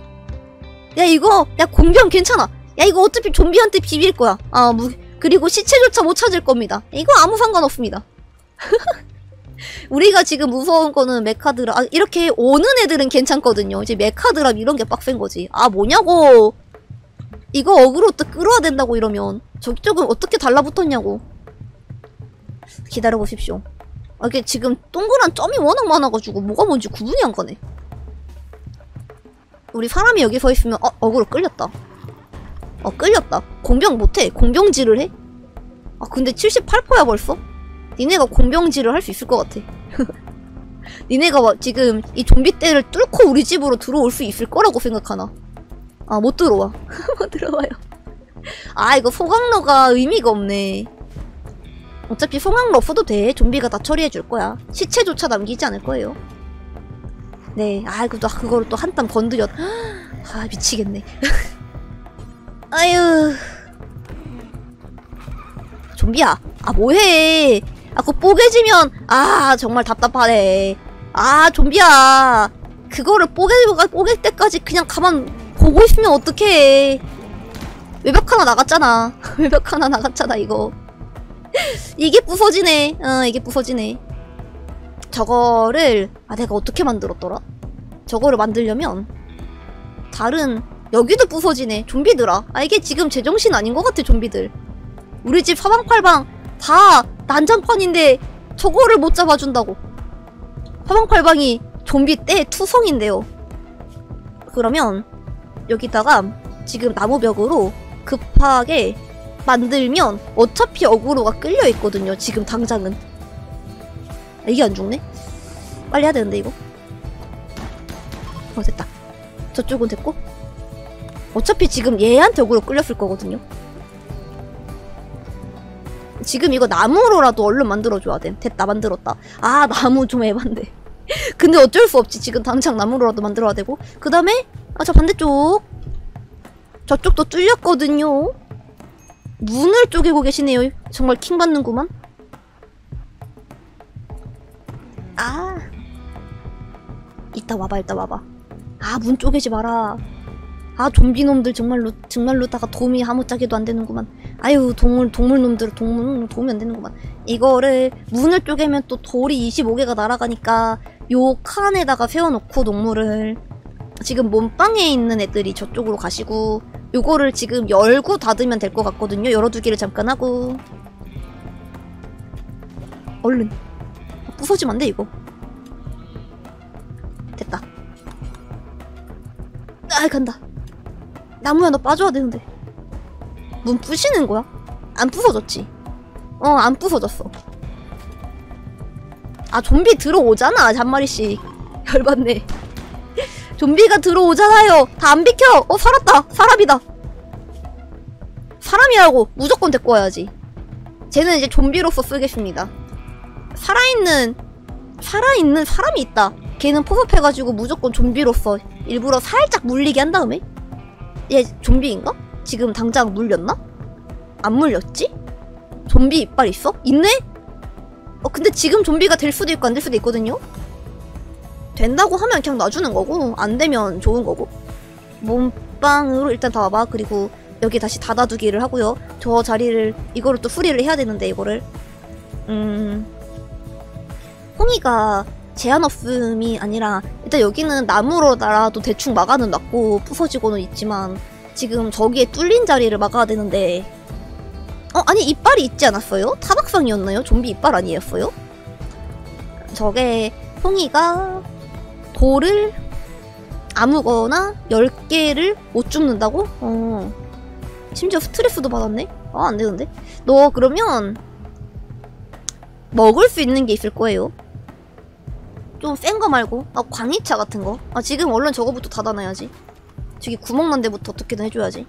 야 이거 야 공병 괜찮아. 야 이거 어차피 좀비한테 비빌 거야. 아 무, 그리고 시체조차 못 찾을 겁니다. 이거 아무 상관없습니다. [LAUGHS] 우리가 지금 무서운 거는 메카드라 아, 이렇게 오는 애들은 괜찮거든요. 이제 메카드랍 이런 게 빡센 거지. 아 뭐냐고. 이거 어그로 또 끌어야 된다고 이러면. 저쪽은 어떻게 달라붙었냐고. 기다려보십시오. 아, 이게 지금 동그란 점이 워낙 많아가지고 뭐가 뭔지 구분이 안 가네 우리 사람이 여기 서 있으면 어 어그로 끌렸다. 어 끌렸다. 공병 못해. 공병질을 해? 아 근데 78%야 벌써? 니네가 공병질을 할 수 있을 것 같아. [LAUGHS] 니네가 막 지금 이 좀비 떼를 뚫고 우리 집으로 들어올 수 있을 거라고 생각하나? 아 못 들어와. [LAUGHS] 못 들어와요. 아 이거 소강로가 의미가 없네. 어차피 소강로 없어도 돼. 좀비가 다 처리해 줄 거야. 시체조차 남기지 않을 거예요 네. 아이고 또 그거를 또 한땀 건드렸. [GASPS] 아 미치겠네. [LAUGHS] 아유. 좀비야 아 뭐해? 아 그거 뽀개지면 아 정말 답답하네. 아 좀비야. 그거를 뽀개, 뽀갤 때까지 그냥 가만 보고 있으면 어떡해? 외벽 하나 나갔잖아. [LAUGHS] 외벽 하나 나갔잖아 이거. [LAUGHS] 이게 부서지네. 어 이게 부서지네 저거를 아 내가 어떻게 만들었더라 저거를 만들려면 다른 여기도 부서지네 좀비들아 아 이게 지금 제정신 아닌 것 같아 좀비들 우리 집 사방팔방 다 난장판인데 저거를 못 잡아준다고 사방팔방이 좀비 떼 투성인데요 그러면 여기다가 지금 나무벽으로 급하게 만들면 어차피 어그로가 끌려 있거든요. 지금 당장은. 아, 이게 안 죽네? 빨리 해야 되는데 이거. 어 됐다. 저쪽은 됐고. 어차피 지금 얘한테 어그로 끌렸을 거거든요. 지금 이거 나무로라도 얼른 만들어줘야 돼. 됐다 만들었다. 아 나무 좀 에반데. [LAUGHS] 근데 어쩔 수 없지. 지금 당장 나무로라도 만들어야 되고. 그 다음에 아 저 반대쪽. 저쪽도 뚫렸거든요. 문을 쪼개고 계시네요. 정말 킹 받는구만. 아. 이따 와봐, 이따 와봐. 아, 문 쪼개지 마라. 아, 좀비놈들 정말로, 정말로 다가 도움이 아무짝에도 안 되는구만. 아유, 동물, 동물놈들, 동물, 도움이 안 되는구만. 이거를, 문을 쪼개면 또 돌이 25개가 날아가니까, 요 칸에다가 세워놓고, 동물을. 지금 몸빵에 있는 애들이 저쪽으로 가시고, 요거를 지금 열고 닫으면 될 것 같거든요. 열어두기를 잠깐 하고. 얼른. 부서지면 안 돼, 이거. 됐다. 아, 간다. 나무야, 너 빠져야 되는데. 문 부시는 거야? 안 부서졌지? 어, 안 부서졌어. 아, 좀비 들어오잖아, 잔마리씩. [LAUGHS] 열받네. [LAUGHS] 좀비가 들어오잖아요. 다 안 비켜. 어 살았다. 사람이다. 사람이라고 무조건 데리고 와야지. 쟤는 이제 좀비로서 쓰겠습니다. 살아있는 살아있는 사람이 있다. 걔는 포섭해가지고 무조건 좀비로서 일부러 살짝 물리게 한 다음에 얘 좀비인가? 지금 당장 물렸나? 안 물렸지? 좀비 이빨 있어? 있네? 어 근데 지금 좀비가 될 수도 있고 안 될 수도 있거든요? 된다고 하면 그냥 놔주는 거고 안 되면 좋은 거고 몸빵으로 일단 다 와봐 그리고 여기 다시 닫아두기를 하고요 저 자리를 이거를 또 수리를 해야 되는데 이거를 음 홍이가 제한 없음이 아니라 일단 여기는 나무로라도 대충 막아는 놨고 부서지고는 있지만 지금 저기에 뚫린 자리를 막아야 되는데 어 아니 이빨이 있지 않았어요? 타박상이었나요? 좀비 이빨 아니었어요? 저게 홍이가 돌을 아무거나 10개를 못 죽는다고? 어. 심지어 스트레스도 받았네? 아, 안 되는데? 너 그러면 먹을 수 있는 게 있을 거예요. 좀 센 거 말고. 아, 광희차 같은 거. 아, 지금 얼른 저거부터 닫아놔야지. 저기 구멍 난 데부터 어떻게든 해줘야지.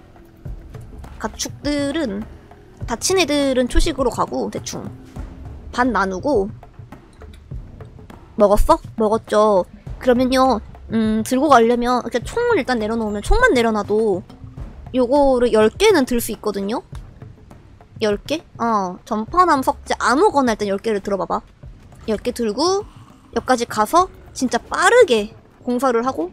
가축들은, 다친 애들은 초식으로 가고, 대충. 반 나누고, 먹었어? 먹었죠. 그러면요, 음, 들고 가려면, 이렇게 총을 일단 내려놓으면, 총만 내려놔도, 요거를 10개는 들 수 있거든요? 10개? 어, 전파남 석재 아무거나 일단 10개를 들어봐봐. 10개 들고, 여기까지 가서, 진짜 빠르게 공사를 하고,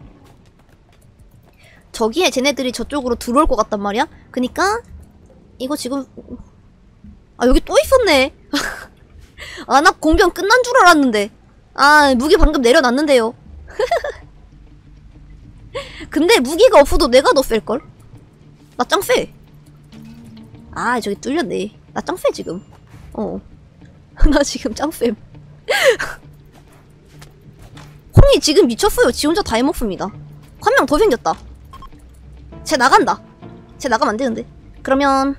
저기에 쟤네들이 저쪽으로 들어올 것 같단 말이야? 그니까, 이거 지금, 아, 여기 또 있었네. [LAUGHS] 아, 나 공병 끝난 줄 알았는데. 아, 무기 방금 내려놨는데요. [LAUGHS] 근데 무기가 없어도 내가 더 셀걸? 나짱 세. 아, 저기 뚫렸네. 나짱 세, 지금. 어. [LAUGHS] 나 지금 짱 쌤. 콩이 지금 미쳤어요. 지 혼자 다 해먹습니다. 한 명 더 생겼다. 쟤 나간다. 쟤 나가면 안 되는데. 그러면.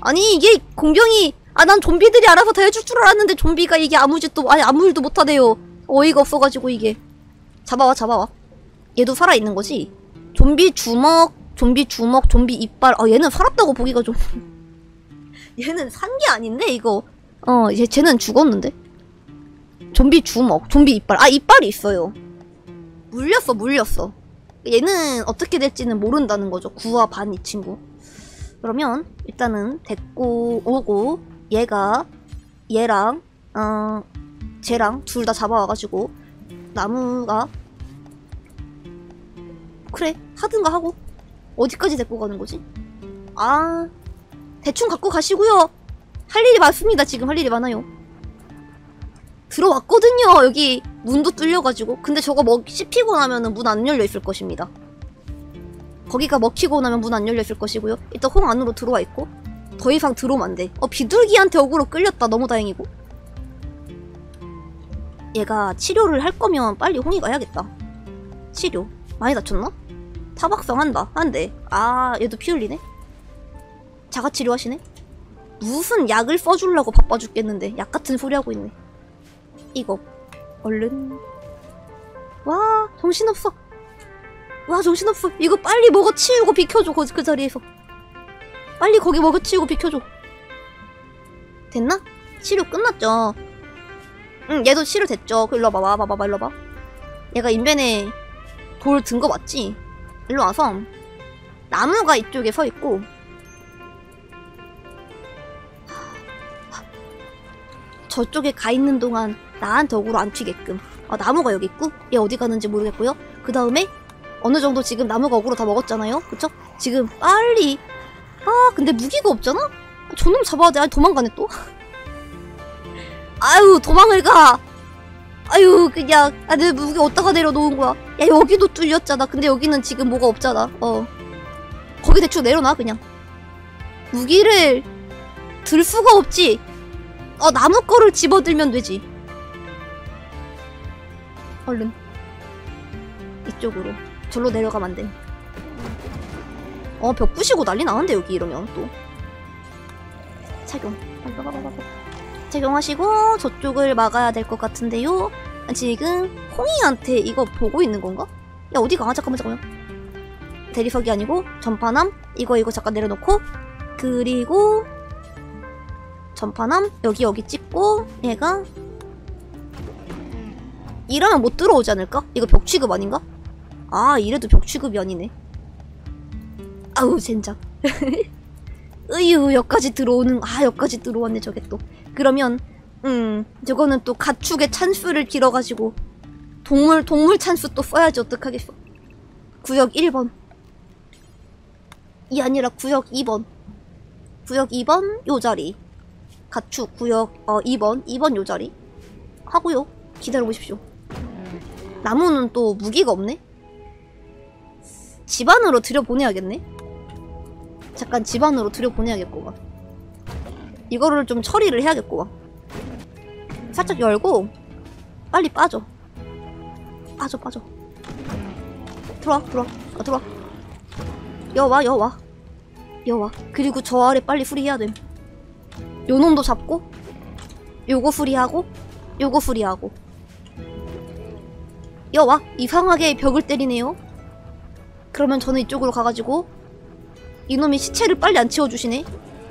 아니, 이게 공병이 아, 난 좀비들이 알아서 다 해줄 줄 알았는데 좀비가 이게 아무 짓도, 아니, 아무 일도 못하대요. 어이가 없어가지고, 이게. 잡아와, 잡아와. 얘도 살아있는 거지? 좀비 주먹, 좀비 주먹, 좀비 이빨. 아, 얘는 살았다고 보기가 좀. [LAUGHS] 얘는 산 게 아닌데, 이거. 어, 얘, 쟤는 죽었는데? 좀비 주먹, 좀비 이빨. 아, 이빨이 있어요. 물렸어, 물렸어. 얘는 어떻게 될지는 모른다는 거죠. 구와 반이 친구. 그러면 일단은 데리고 오고 얘가 얘랑 어 쟤랑 둘 다 잡아와가지고 나무가 그래 하든가 하고 어디까지 데리고 가는 거지? 아 대충 갖고 가시고요 할 일이 많습니다 지금 할 일이 많아요 들어왔거든요 여기 문도 뚫려가지고 근데 저거 먹 씹히고 나면은 문 안 열려 있을 것입니다 거기가 먹히고 나면 문 안 열려 있을 것이고요 일단 홍 안으로 들어와 있고 더 이상 들어오면 안 돼. 어, 비둘기한테 어그로 끌렸다. 너무 다행이고. 얘가 치료를 할 거면 빨리 홍이가 해야겠다. 치료. 많이 다쳤나? 타박성 한다. 한대. 아, 얘도 피 흘리네? 자가 치료하시네? 무슨 약을 써주려고 바빠 죽겠는데. 약 같은 소리 하고 있네. 이거. 얼른. 와, 정신없어. 와, 정신없어. 이거 빨리 먹어 치우고 비켜줘. 그, 그 자리에서. 빨리 거기 먹어 치우고 비켜줘. 됐나? 치료 끝났죠? 응, 얘도 치료 됐죠. 그 일로 와봐, 와봐, 와봐, 일로 와봐. 얘가 인벤에 돌 든 거 맞지? 일로 와서 나무가 이쪽에 서 있고 저쪽에 가 있는 동안 나한테 억으로 안 튀게끔 아, 나무가 여기 있고 얘 어디 가는지 모르겠고요 그 다음에 어느 정도 지금 나무가 억으로 다 먹었잖아요 그쵸? 지금 빨리 아 근데 무기가 없잖아? 저놈 잡아야 돼. 아니 도망가네 또. 아유 도망을 가. 아유 그냥 아 내 무기 어디다가 내려놓은 거야. 야 여기도 뚫렸잖아. 근데 여기는 지금 뭐가 없잖아. 어. 거기 대충 내려놔 그냥. 무기를 들 수가 없지. 어 나무 거를 집어들면 되지. 얼른 이쪽으로 절로 내려가면 안 돼. 어, 벽 부시고 난리 나는데, 여기 이러면 또. 착용. 착용하시고, 저쪽을 막아야 될 것 같은데요. 지금, 홍이한테 이거 보고 있는 건가? 야, 어디가? 잠깐만, 잠깐만. 대리석이 아니고, 전파남. 이거, 이거 잠깐 내려놓고, 그리고, 전파남. 여기, 여기 찍고, 얘가, 이러면 못 들어오지 않을까? 이거 벽 취급 아닌가? 아, 이래도 벽 취급이 아니네. 아우 젠장. [LAUGHS] 으유 여기까지 들어오는 아 여기까지 들어왔네 저게 또. 그러면 음 저거는 또 가축의 찬스를 길어가지고 동물 동물 찬스 또 써야지 어떡하겠어. 구역 1번. 이 아니라 구역 2번. 구역 2번 요 자리. 가축 구역 어 2번 2번 요 자리. 하고요. 기다려 보십시오 나무는 또 무기가 없네? 집안으로 들여보내야겠네? 잠깐 집안으로 들여보내야겠구만 이거를 좀 처리를 해야겠구만 살짝 열고 빨리 빠져. 빠져 빠져. 들어와 들어와. 아, 들어와. 여와 여와. 여와. 그리고 저 아래 빨리 수리해야 됨 요놈도 잡고 요거 수리하고 요거 수리하고 여와 이상하게 벽을 때리네요 그러면 저는 이쪽으로 가가지고 이놈이 시체를 빨리 안 치워주시네.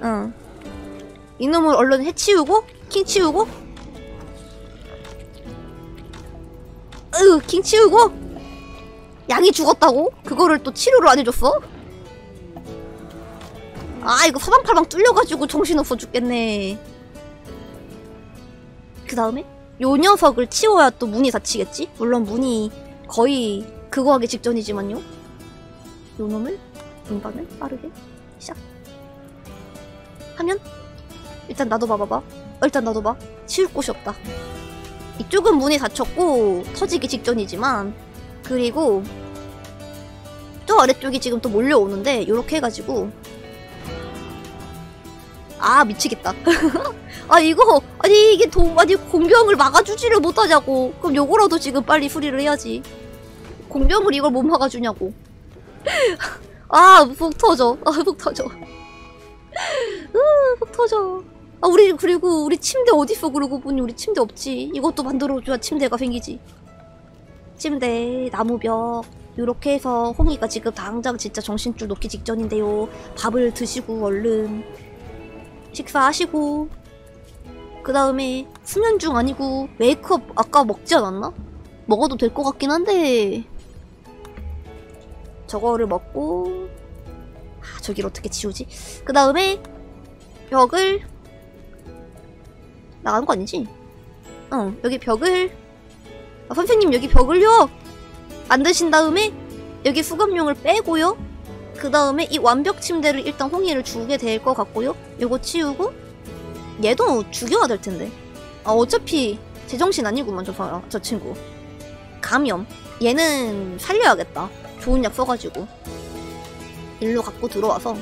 응. 이놈을 얼른 해치우고 킹 치우고 으, 킹 치우고 양이 죽었다고? 그거를 또 치료를 안 해줬어? 아 이거 사방팔방 뚫려가지고 정신없어 죽겠네 그 다음에 요 녀석을 치워야 또 문이 닫히겠지? 물론 문이 거의 그거 하기 직전이지만요. 요 놈을 운반을 빠르게 시작. 하면 일단 나도 봐봐봐. 어, 일단 나도 봐. 치울 곳이 없다. 이쪽은 문이 닫혔고 터지기 직전이지만 그리고 또 아래쪽이 지금 또 몰려오는데 요렇게 해가지고 아 미치겠다 [LAUGHS] 아 이거 아니 이게 도 아니 공병을 막아주지를 못하냐고 그럼 요거라도 지금 빨리 수리를 해야지 공병을 이걸 못 막아주냐고 [LAUGHS] 아, 푹 터져. 아, 푹 터져. 으, 푹 터져. 아, 우리, 그리고 우리 침대 어딨어? 그러고 보니 우리 침대 없지. 이것도 만들어줘야 침대가 생기지. 침대, 나무벽. 이렇게 해서 홍이가 지금 당장 진짜 정신줄 놓기 직전인데요. 밥을 드시고 얼른 식사하시고 그 다음에 수면 중 아니고 메이크업 아까 먹지 않았나? 먹어도 될 것 같긴 한데 저거를 먹고 아 저기를 어떻게 지우지? 그 다음에 벽을 나가는 거 아니지? 어 여기 벽을 아, 선생님 여기 벽을요 만드신 다음에 여기 수감용을 빼고요 그 다음에 이 완벽 침대를 일단 홍이를 주게 될 것 같고요. 요거 치우고 얘도 죽여야 될 텐데. 아 어차피 제정신 아니구만 저, 사람, 저 친구. 감염. 얘는 살려야겠다. 좋은 약 써가지고. 일로 갖고 들어와서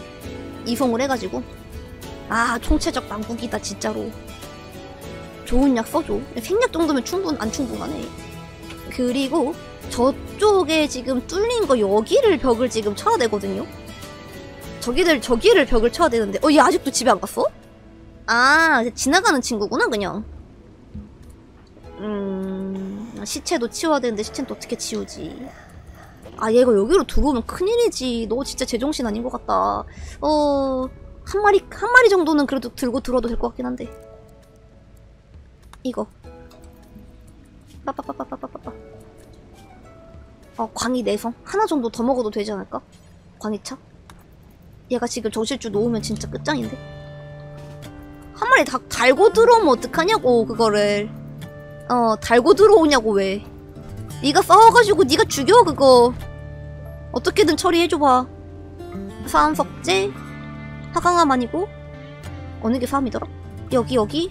이송을 해가지고. 아 총체적 난국이다 진짜로. 좋은 약 써줘. 생약 정도면 충분 안 충분하네. 그리고 저쪽에 지금 뚫린 거 여기를 벽을 지금 쳐야 되거든요? 저기들, 저기를 벽을 쳐야 되는데, 어, 얘 아직도 집에 안 갔어? 아, 지나가는 친구구나, 그냥. 음, 시체도 치워야 되는데, 시체는 또 어떻게 치우지? 아, 얘가 여기로 들어오면 큰일이지. 너 진짜 제정신 아닌 것 같다. 어, 한 마리, 한 마리 정도는 그래도 들고 들어도 될 것 같긴 한데. 이거. 빠빠빠빠빠빠빠. 어, 광희 내성. 하나 정도 더 먹어도 되지 않을까? 광희차? 얘가 지금 정실줄 놓으면 진짜 끝장인데? 한 마리 다 달고 들어오면 어떡하냐고, 그거를. 어, 달고 들어오냐고, 왜. 네가 싸워가지고 네가 죽여, 그거. 어떻게든 처리해줘봐. 사암 석재, 하강암 아니고, 어느 게 사암이더라? 여기, 여기.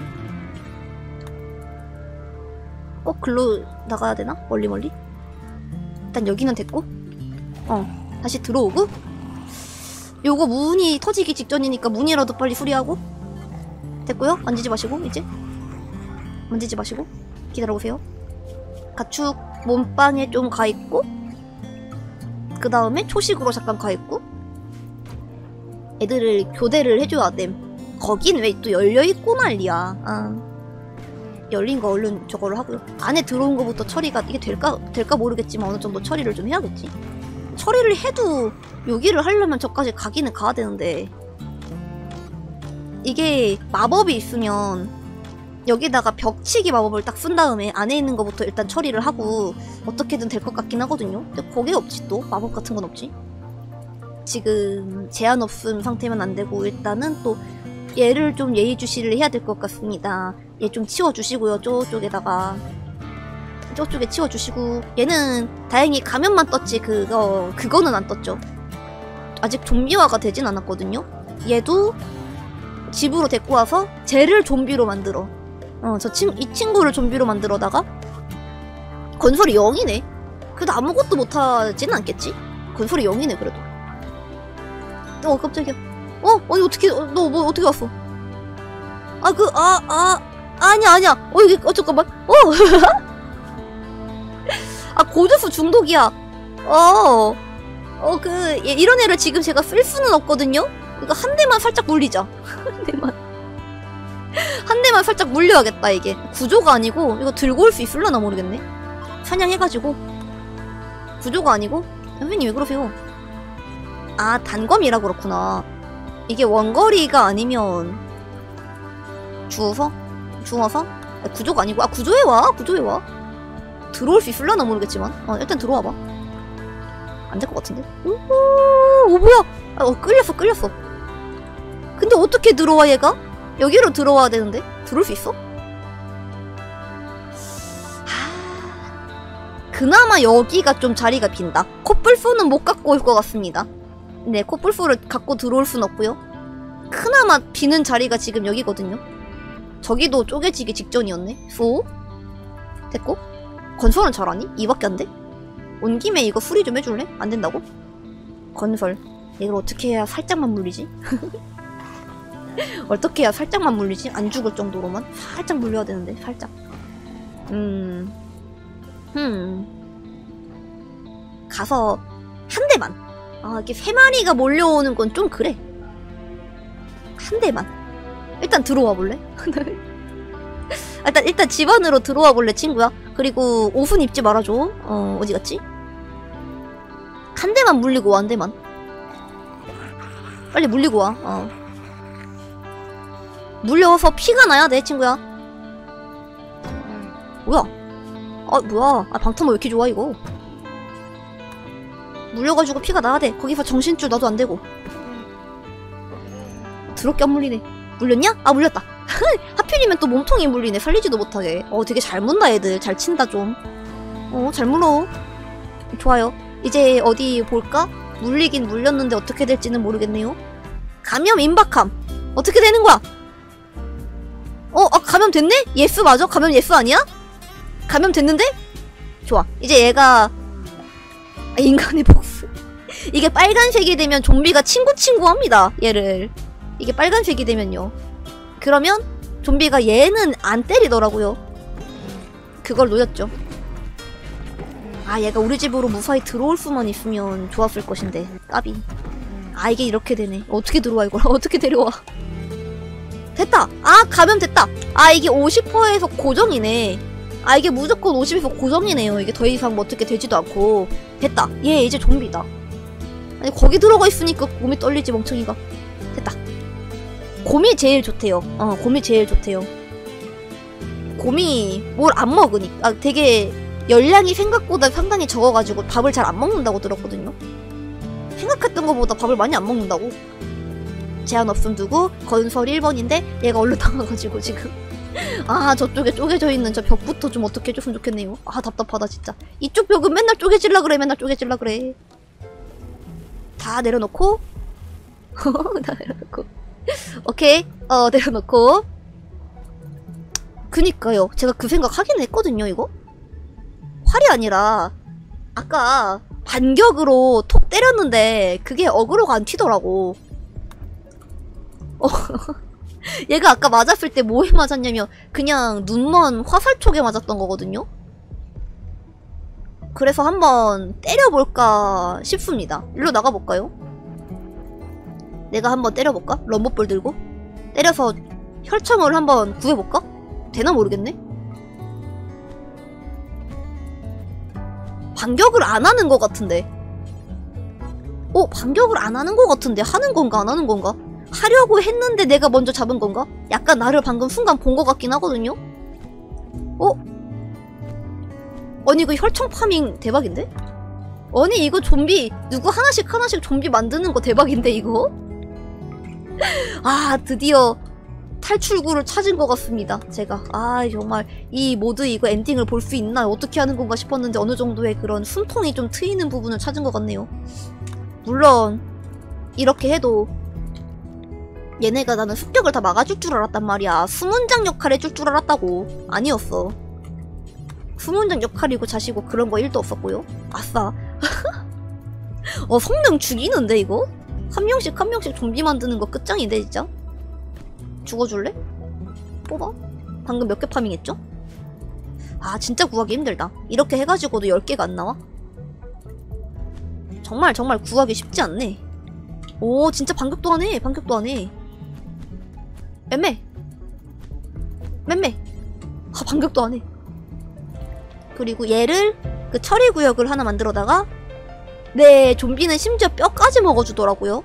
꼭 글로 나가야 되나? 멀리 멀리? 일단 여기는 됐고 어 다시 들어오고 요거 문이 터지기 직전이니까 문이라도 빨리 수리하고 됐고요. 만지지 마시고 이제. 만지지 마시고 기다려보세요. 가축 몸빵에 좀 가있고 그 다음에 초식으로 잠깐 가있고 애들을 교대를 해줘야 됨. 거긴 왜 또 열려있고 난리야 아. 열린 거 얼른 저거를 하고요. 안에 들어온 거부터 처리가 이게 될까 될까 모르겠지만 어느 정도 처리를 좀 해야겠지. 처리를 해도 여기를 하려면 저까지 가기는 가야 되는데 이게 마법이 있으면 여기다가 벽치기 마법을 딱 쓴 다음에 안에 있는 거부터 일단 처리를 하고 어떻게든 될 것 같긴 하거든요. 근데 거기 없지 또 마법 같은 건 없지. 지금 제한 없음 상태면 안 되고 일단은 또 얘를 좀 예의주시를 해야 될 것 같습니다. 얘 좀 치워주시고요. 저쪽에다가 저쪽에 치워주시고 얘는 다행히 가면만 떴지 그거 그거는 안 떴죠. 아직 좀비화가 되진 않았거든요. 얘도 집으로 데리고 와서 쟤를 좀비로 만들어. 어, 저 친, 이 친구를 좀비로 만들어다가 건설이 0이네. 그래도 아무것도 못하지는 않겠지? 건설이 0이네 그래도. 어 깜짝이야. 어? 아니 어떻게 너뭐 어떻게 왔어? 아그아아 아 니야 아니야. 어 여기 어 잠깐만. 어. [LAUGHS] 아 고주수 중독이야. 어. 어 그 이런 애를 지금 제가 쓸 수는 없거든요. 이거 한 대만 살짝 물리자. [LAUGHS] 한 대만. 한 대만 살짝 물려야겠다 이게. 구조가 아니고 이거 들고 올 수 있을려나 모르겠네. 사냥해가지고. 구조가 아니고. 선생님 왜 그러세요? 아 단검이라 그렇구나. 이게 원거리가 아니면 주워서? 주워서? 아, 구조가 아니고 아 구조해 와 구조해 와 들어올 수 있을려나 모르겠지만 어 일단 들어와봐 안 될 것 같은데 오, 오 뭐야 아, 어 끌렸어 끌렸어 근데 어떻게 들어와 얘가? 여기로 들어와야 되는데 들어올 수 있어? 하... 그나마 여기가 좀 자리가 빈다 코뿔소는 못 갖고 올 것 같습니다 네, 코뿔소를 갖고 들어올 순 없고요. 그나마 비는 자리가 지금 여기거든요. 저기도 쪼개지기 직전이었네. 소? 됐고? 건설은 잘하니? 이밖에 안 돼? 온 김에 이거 수리 좀 해줄래? 안 된다고? 건설. 이걸 어떻게 해야 살짝만 물리지? [LAUGHS] 어떻게 해야 살짝만 물리지? 안 죽을 정도로만? 살짝 물려야 되는데, 살짝. 음. 음. 가서 한 대만. 아, 이렇게 세 마리가 몰려오는 건 좀 그래. 한 대만. 일단 들어와 볼래? [LAUGHS] 일단, 일단 집 안으로 들어와 볼래, 친구야? 그리고 옷은 입지 말아줘. 어, 어디 갔지? 한 대만 물리고 와, 한 대만. 빨리 물리고 와, 어. 물려서 피가 나야 돼, 친구야. 뭐야? 아, 뭐야. 아, 방탄모 왜 이렇게 좋아, 이거. 물려가지고 피가 나야 돼. 거기서 정신줄 나도 안 되고. 더럽게 안 물리네. 물렸냐? 아 물렸다. [LAUGHS] 하필이면 또 몸통이 물리네. 살리지도 못하게. 어 되게 잘 문다 애들. 잘 친다 좀. 어잘 물어. 좋아요. 이제 어디 볼까? 물리긴 물렸는데 어떻게 될지는 모르겠네요. 감염 임박함. 어떻게 되는 거야? 어, 아, 감염 됐네? yes 맞아? 감염 yes 아니야? 감염 됐는데? 좋아. 이제 얘가 아, 인간의 복수. [LAUGHS] 이게 빨간색이 되면 좀비가 친구친구 합니다. 얘를. 이게 빨간색이 되면요. 그러면 좀비가 얘는 안 때리더라고요. 그걸 노렸죠. 아 얘가 우리 집으로 무사히 들어올 수만 있으면 좋았을 것인데. 까비. 아 이게 이렇게 되네. 어떻게 들어와 이걸? [LAUGHS] 어떻게 데려와? 됐다! 아 가면 됐다! 아 이게 50%에서 고정이네. 아 이게 무조건 50에서 고정이네요. 이게 더 이상 뭐 어떻게 되지도 않고. 됐다. 얘 이제 좀비다. 아니 거기 들어가 있으니까 곰이 떨리지 멍청이가. 됐다 곰이 제일 좋대요. 어 곰이 제일 좋대요. 곰이 뭘 안 먹으니까. 아, 되게 열량이 생각보다 상당히 적어가지고 밥을 잘 안 먹는다고 들었거든요. 생각했던 것보다 밥을 많이 안 먹는다고? 제한 없음 두고 건설 1번인데 얘가 얼른 [LAUGHS] 당해가지고 지금. 아 저쪽에 쪼개져 있는 저 벽부터 좀 어떻게 해줬으면 좋겠네요. 아 답답하다 진짜. 이쪽 벽은 맨날 쪼개질라 그래 맨날 쪼개질라 그래. 다 내려놓고. [LAUGHS] 다 내려놓고 [LAUGHS] 오케이. 어 내려놓고. 그니까요. 제가 그 생각 하긴 했거든요 이거. 활이 아니라 아까 반격으로 톡 때렸는데 그게 어그로가 안 튀더라고. 어, [LAUGHS] 얘가 아까 맞았을 때 뭐에 맞았냐면 그냥 눈먼 화살촉에 맞았던 거거든요. 그래서 한번 때려볼까 싶습니다. 일로 나가볼까요? 내가 한번 때려볼까? 럼버볼 들고 때려서 혈청을 한번 구해볼까? 되나 모르겠네 반격을 안 하는 것 같은데 어? 반격을 안 하는 것 같은데 하는 건가 안 하는 건가? 하려고 했는데 내가 먼저 잡은 건가? 약간 나를 방금 순간 본 것 같긴 하거든요? 어? 아니 그 혈청 파밍 대박인데? 아니 이거 좀비 누구 하나씩 하나씩 좀비 만드는 거 대박인데 이거? 아 드디어 탈출구를 찾은 것 같습니다 제가. 아 정말 이 모드 이거 엔딩을 볼 수 있나 어떻게 하는 건가 싶었는데 어느 정도의 그런 숨통이 좀 트이는 부분을 찾은 것 같네요. 물론 이렇게 해도 얘네가 나는 습격을 다 막아줄 줄 알았단 말이야. 수문장 역할 해줄 줄 알았다고. 아니었어. 수문장 역할이고 자시고 그런 거 1도 없었고요. 아싸. [LAUGHS] 어 성능 죽이는데 이거? 한 명씩 한 명씩 좀비 만드는 거 끝장인데 진짜 죽어줄래? 뽑아? 방금 몇 개 파밍했죠? 아 진짜 구하기 힘들다 이렇게 해가지고도 10개가 안 나와? 정말 정말 구하기 쉽지 않네 오 진짜 반격도 하네 반격도 하네 맴매 맴매 아 반격도 하네 그리고 얘를 그 처리 구역을 하나 만들어다가 네 좀비는 심지어 뼈까지 먹어주더라고요.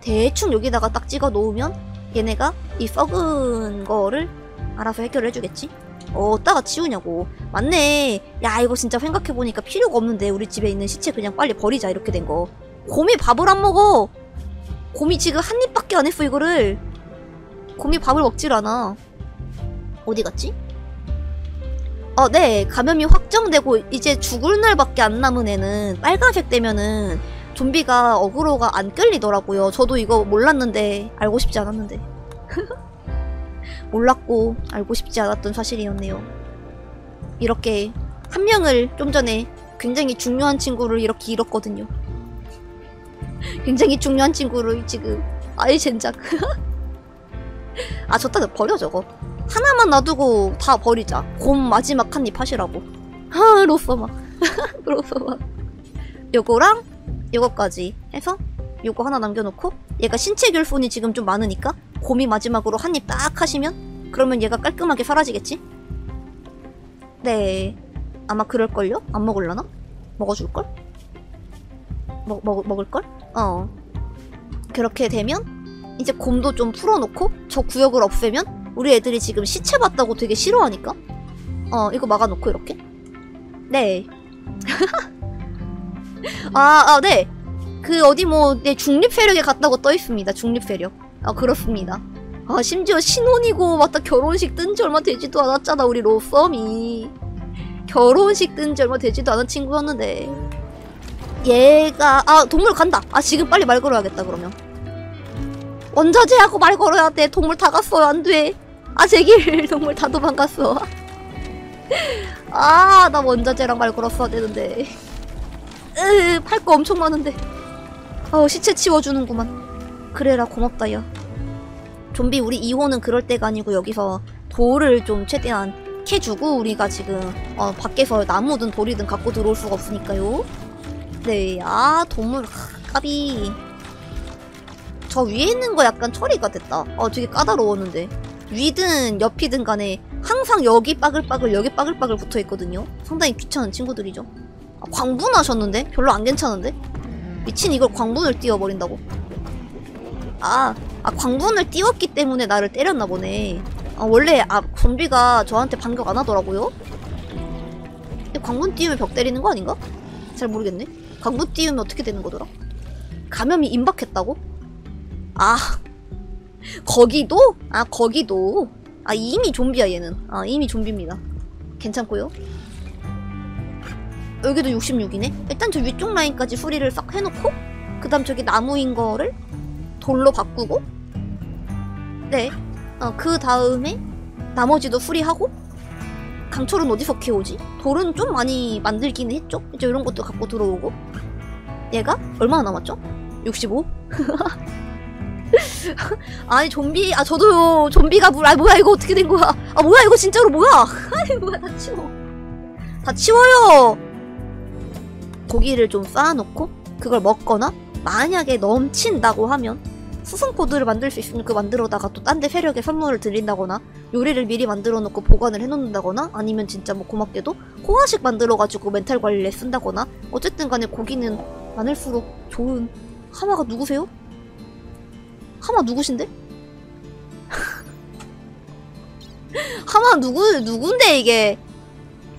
대충 여기다가 딱 찍어 놓으면 얘네가 이 썩은 거를 알아서 해결을 해주겠지? 어디다가 치우냐고. 맞네. 야 이거 진짜 생각해보니까 필요가 없는데 우리 집에 있는 시체 그냥 빨리 버리자 이렇게 된 거. 곰이 밥을 안 먹어. 곰이 지금 한 입밖에 안 했어 이거를. 곰이 밥을 먹질 않아. 어디 갔지? 어, 네. 감염이 확정되고 이제 죽을 날밖에 안 남은 애는 빨간색 되면은 좀비가 어그로가 안 끌리더라고요. 저도 이거 몰랐는데 알고 싶지 않았는데. [LAUGHS] 몰랐고 알고 싶지 않았던 사실이었네요. 이렇게 한 명을 좀 전에 굉장히 중요한 친구를 이렇게 잃었거든요. [LAUGHS] 굉장히 중요한 친구를 지금 아예 젠장. [LAUGHS] 아 저따 버려 저거. 하나만 놔두고 다 버리자. 곰 마지막 한 입 하시라고. 하 로서마. 로서마. [LAUGHS] 요거랑 요거까지 해서 요거 하나 남겨놓고 얘가 신체 결손이 지금 좀 많으니까 곰이 마지막으로 한 입 딱 하시면 그러면 얘가 깔끔하게 사라지겠지? 네. 아마 그럴걸요? 안 먹을라나? 먹어줄걸? 먹, 먹, 먹을걸? 어. 그렇게 되면 이제 곰도 좀 풀어놓고 저 구역을 없애면 우리 애들이 지금 시체 봤다고 되게 싫어하니까 어 이거 막아놓고 이렇게 네 [LAUGHS] 아, 아, 네. 그 어디 뭐, 네, 중립세력에 갔다고 떠 있습니다. 중립세력. 아, 그렇습니다. 아, 심지어 신혼이고, 맞다, 결혼식 뜬 지 얼마 되지도 않았잖아, 우리 로썸이. 결혼식 뜬 지 얼마 되지도 않은 친구였는데. 얘가, 아, 동물 간다. 아, 지금 빨리 말 걸어야겠다, 그러면. 원자재하고 말 걸어야 돼. 동물 다 갔어요, 안 돼. 아, 제길, [LAUGHS] 동물 다 도망갔어. 아, 나 원자재랑 말 걸었어야 되는데. 으, 팔 거 엄청 많은데. 어, 시체 치워주는구만. 그래라, 고맙다, 야. 좀비 우리 2호는 그럴 때가 아니고 여기서 돌을 좀 최대한 캐주고 우리가 지금 어, 밖에서 나무든 돌이든 갖고 들어올 수가 없으니까요. 네, 아 동물 하, 까비. 저 위에 있는 거 약간 처리가 됐다. 어, 되게 까다로웠는데 위든 옆이든 간에 항상 여기 빠글빠글 여기 빠글빠글 붙어 있거든요. 상당히 귀찮은 친구들이죠. 아, 광분하셨는데 별로 안 괜찮은데? 미친 이걸 광분을 띄워버린다고? 아, 아 광분을 띄웠기 때문에 나를 때렸나 보네. 아, 원래 아 좀비가 저한테 반격 안 하더라고요. 광분 띄우면 벽 때리는 거 아닌가? 잘 모르겠네. 광분 띄우면 어떻게 되는 거더라? 감염이 임박했다고? 아 거기도? 아 거기도. 아 이미 좀비야 얘는. 아 이미 좀비입니다. 괜찮고요. 여기도 66이네. 일단 저 위쪽 라인까지 수리를 싹 해놓고 그 다음 저기 나무인 거를 돌로 바꾸고 네. 어, 그 다음에 나머지도 수리하고 강철은 어디서 캐오지? 돌은 좀 많이 만들긴 했죠? 이제 이런 것도 갖고 들어오고 얘가 얼마나 남았죠? 65? [LAUGHS] [LAUGHS] 아니 좀비 아 저도요. 좀비가 물, 아 뭐야 이거 어떻게 된 거야? 아 뭐야 이거 진짜로 뭐야? [LAUGHS] 아니 뭐야 다 치워. 다 치워요. 고기를 좀 쌓아놓고 그걸 먹거나 만약에 넘친다고 하면 수성 코드를 만들 수 있으면 그 만들어다가 또 딴 데 세력에 선물을 드린다거나 요리를 미리 만들어 놓고 보관을 해놓는다거나 아니면 진짜 뭐 고맙게도 호화식 만들어가지고 멘탈 관리에 쓴다거나 어쨌든 간에 고기는 많을수록 좋은 하마가 누구세요? 하마 누구신데? [LAUGHS] 하마 누구 누군데 이게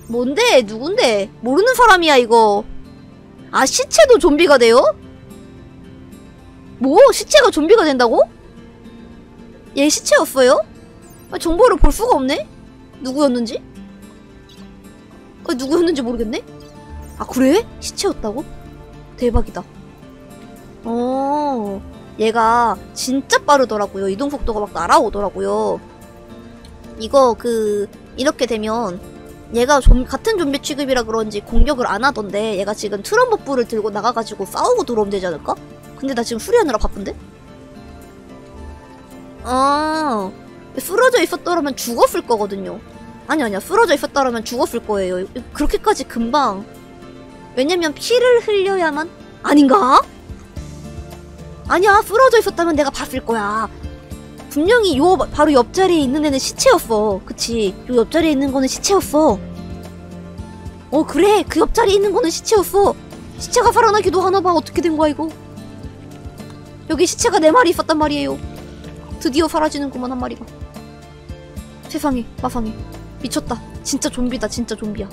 뭔데 누군데 모르는 사람이야 이거 아 시체도 좀비가 돼요? 뭐 시체가 좀비가 된다고? 얘 시체였어요? 아, 정보를 볼 수가 없네? 누구였는지? 아, 누구였는지 모르겠네? 아 그래? 시체였다고? 대박이다 어 얘가 진짜 빠르더라고요. 이동 속도가 막 날아오더라고요. 이거 그 이렇게 되면 얘가 좀 같은 좀비 취급이라 그런지 공격을 안 하던데 얘가 지금 트럼버풀을 들고 나가가지고 싸우고 들어오면 되지 않을까? 근데 나 지금 수리하느라 바쁜데? 아 쓰러져 있었더라면 죽었을 거거든요. 아니 아니야. 쓰러져 있었더라면 죽었을 거예요. 그렇게까지 금방. 왜냐면 피를 흘려야만? 아닌가? 아니야 쓰러져 있었다면 내가 봤을 거야. 분명히 요 바로 옆자리에 있는 애는 시체였어. 그치? 요 옆자리에 있는 거는 시체였어. 어 그래. 그 옆자리에 있는 거는 시체였어. 시체가 살아나기도 하나봐. 어떻게 된 거야 이거? 여기 시체가 네 마리 있었단 말이에요. 드디어 사라지는구만 한 마리가. 세상에 마상에. 미쳤다. 진짜 좀비다 진짜 좀비야.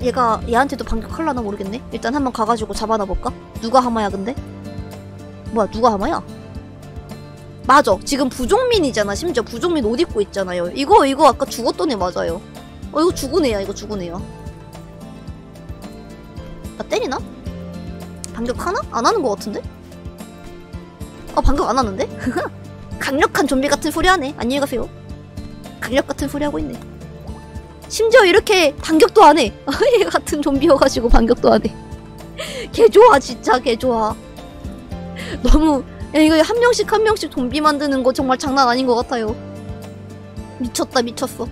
얘가 얘한테도 반격할라나 모르겠네. 일단 한번 가가지고 잡아놔 볼까? 누가 하마야 근데? 뭐야 누가 하마야? 맞아. 지금 부종민이잖아 심지어. 부종민 옷 입고 있잖아요. 이거 이거 아까 죽었던 애 맞아요. 어 이거 죽은 애야 이거 죽은 애야. 나 때리나? 반격하나? 안 하는 것 같은데? 어 반격 안 하는데? [LAUGHS] 강력한 좀비 같은 소리 하네. 안녕히 가세요. 강력 같은 소리 하고 있네. 심지어 이렇게 반격도 안해. 얘 [LAUGHS] 같은 좀비여가지고 반격도 안해. [LAUGHS] 개 좋아 진짜 개 좋아 [LAUGHS] 너무 야, 이거 한 명씩 한 명씩 좀비 만드는 거 정말 장난 아닌 것 같아요. 미쳤다 미쳤어.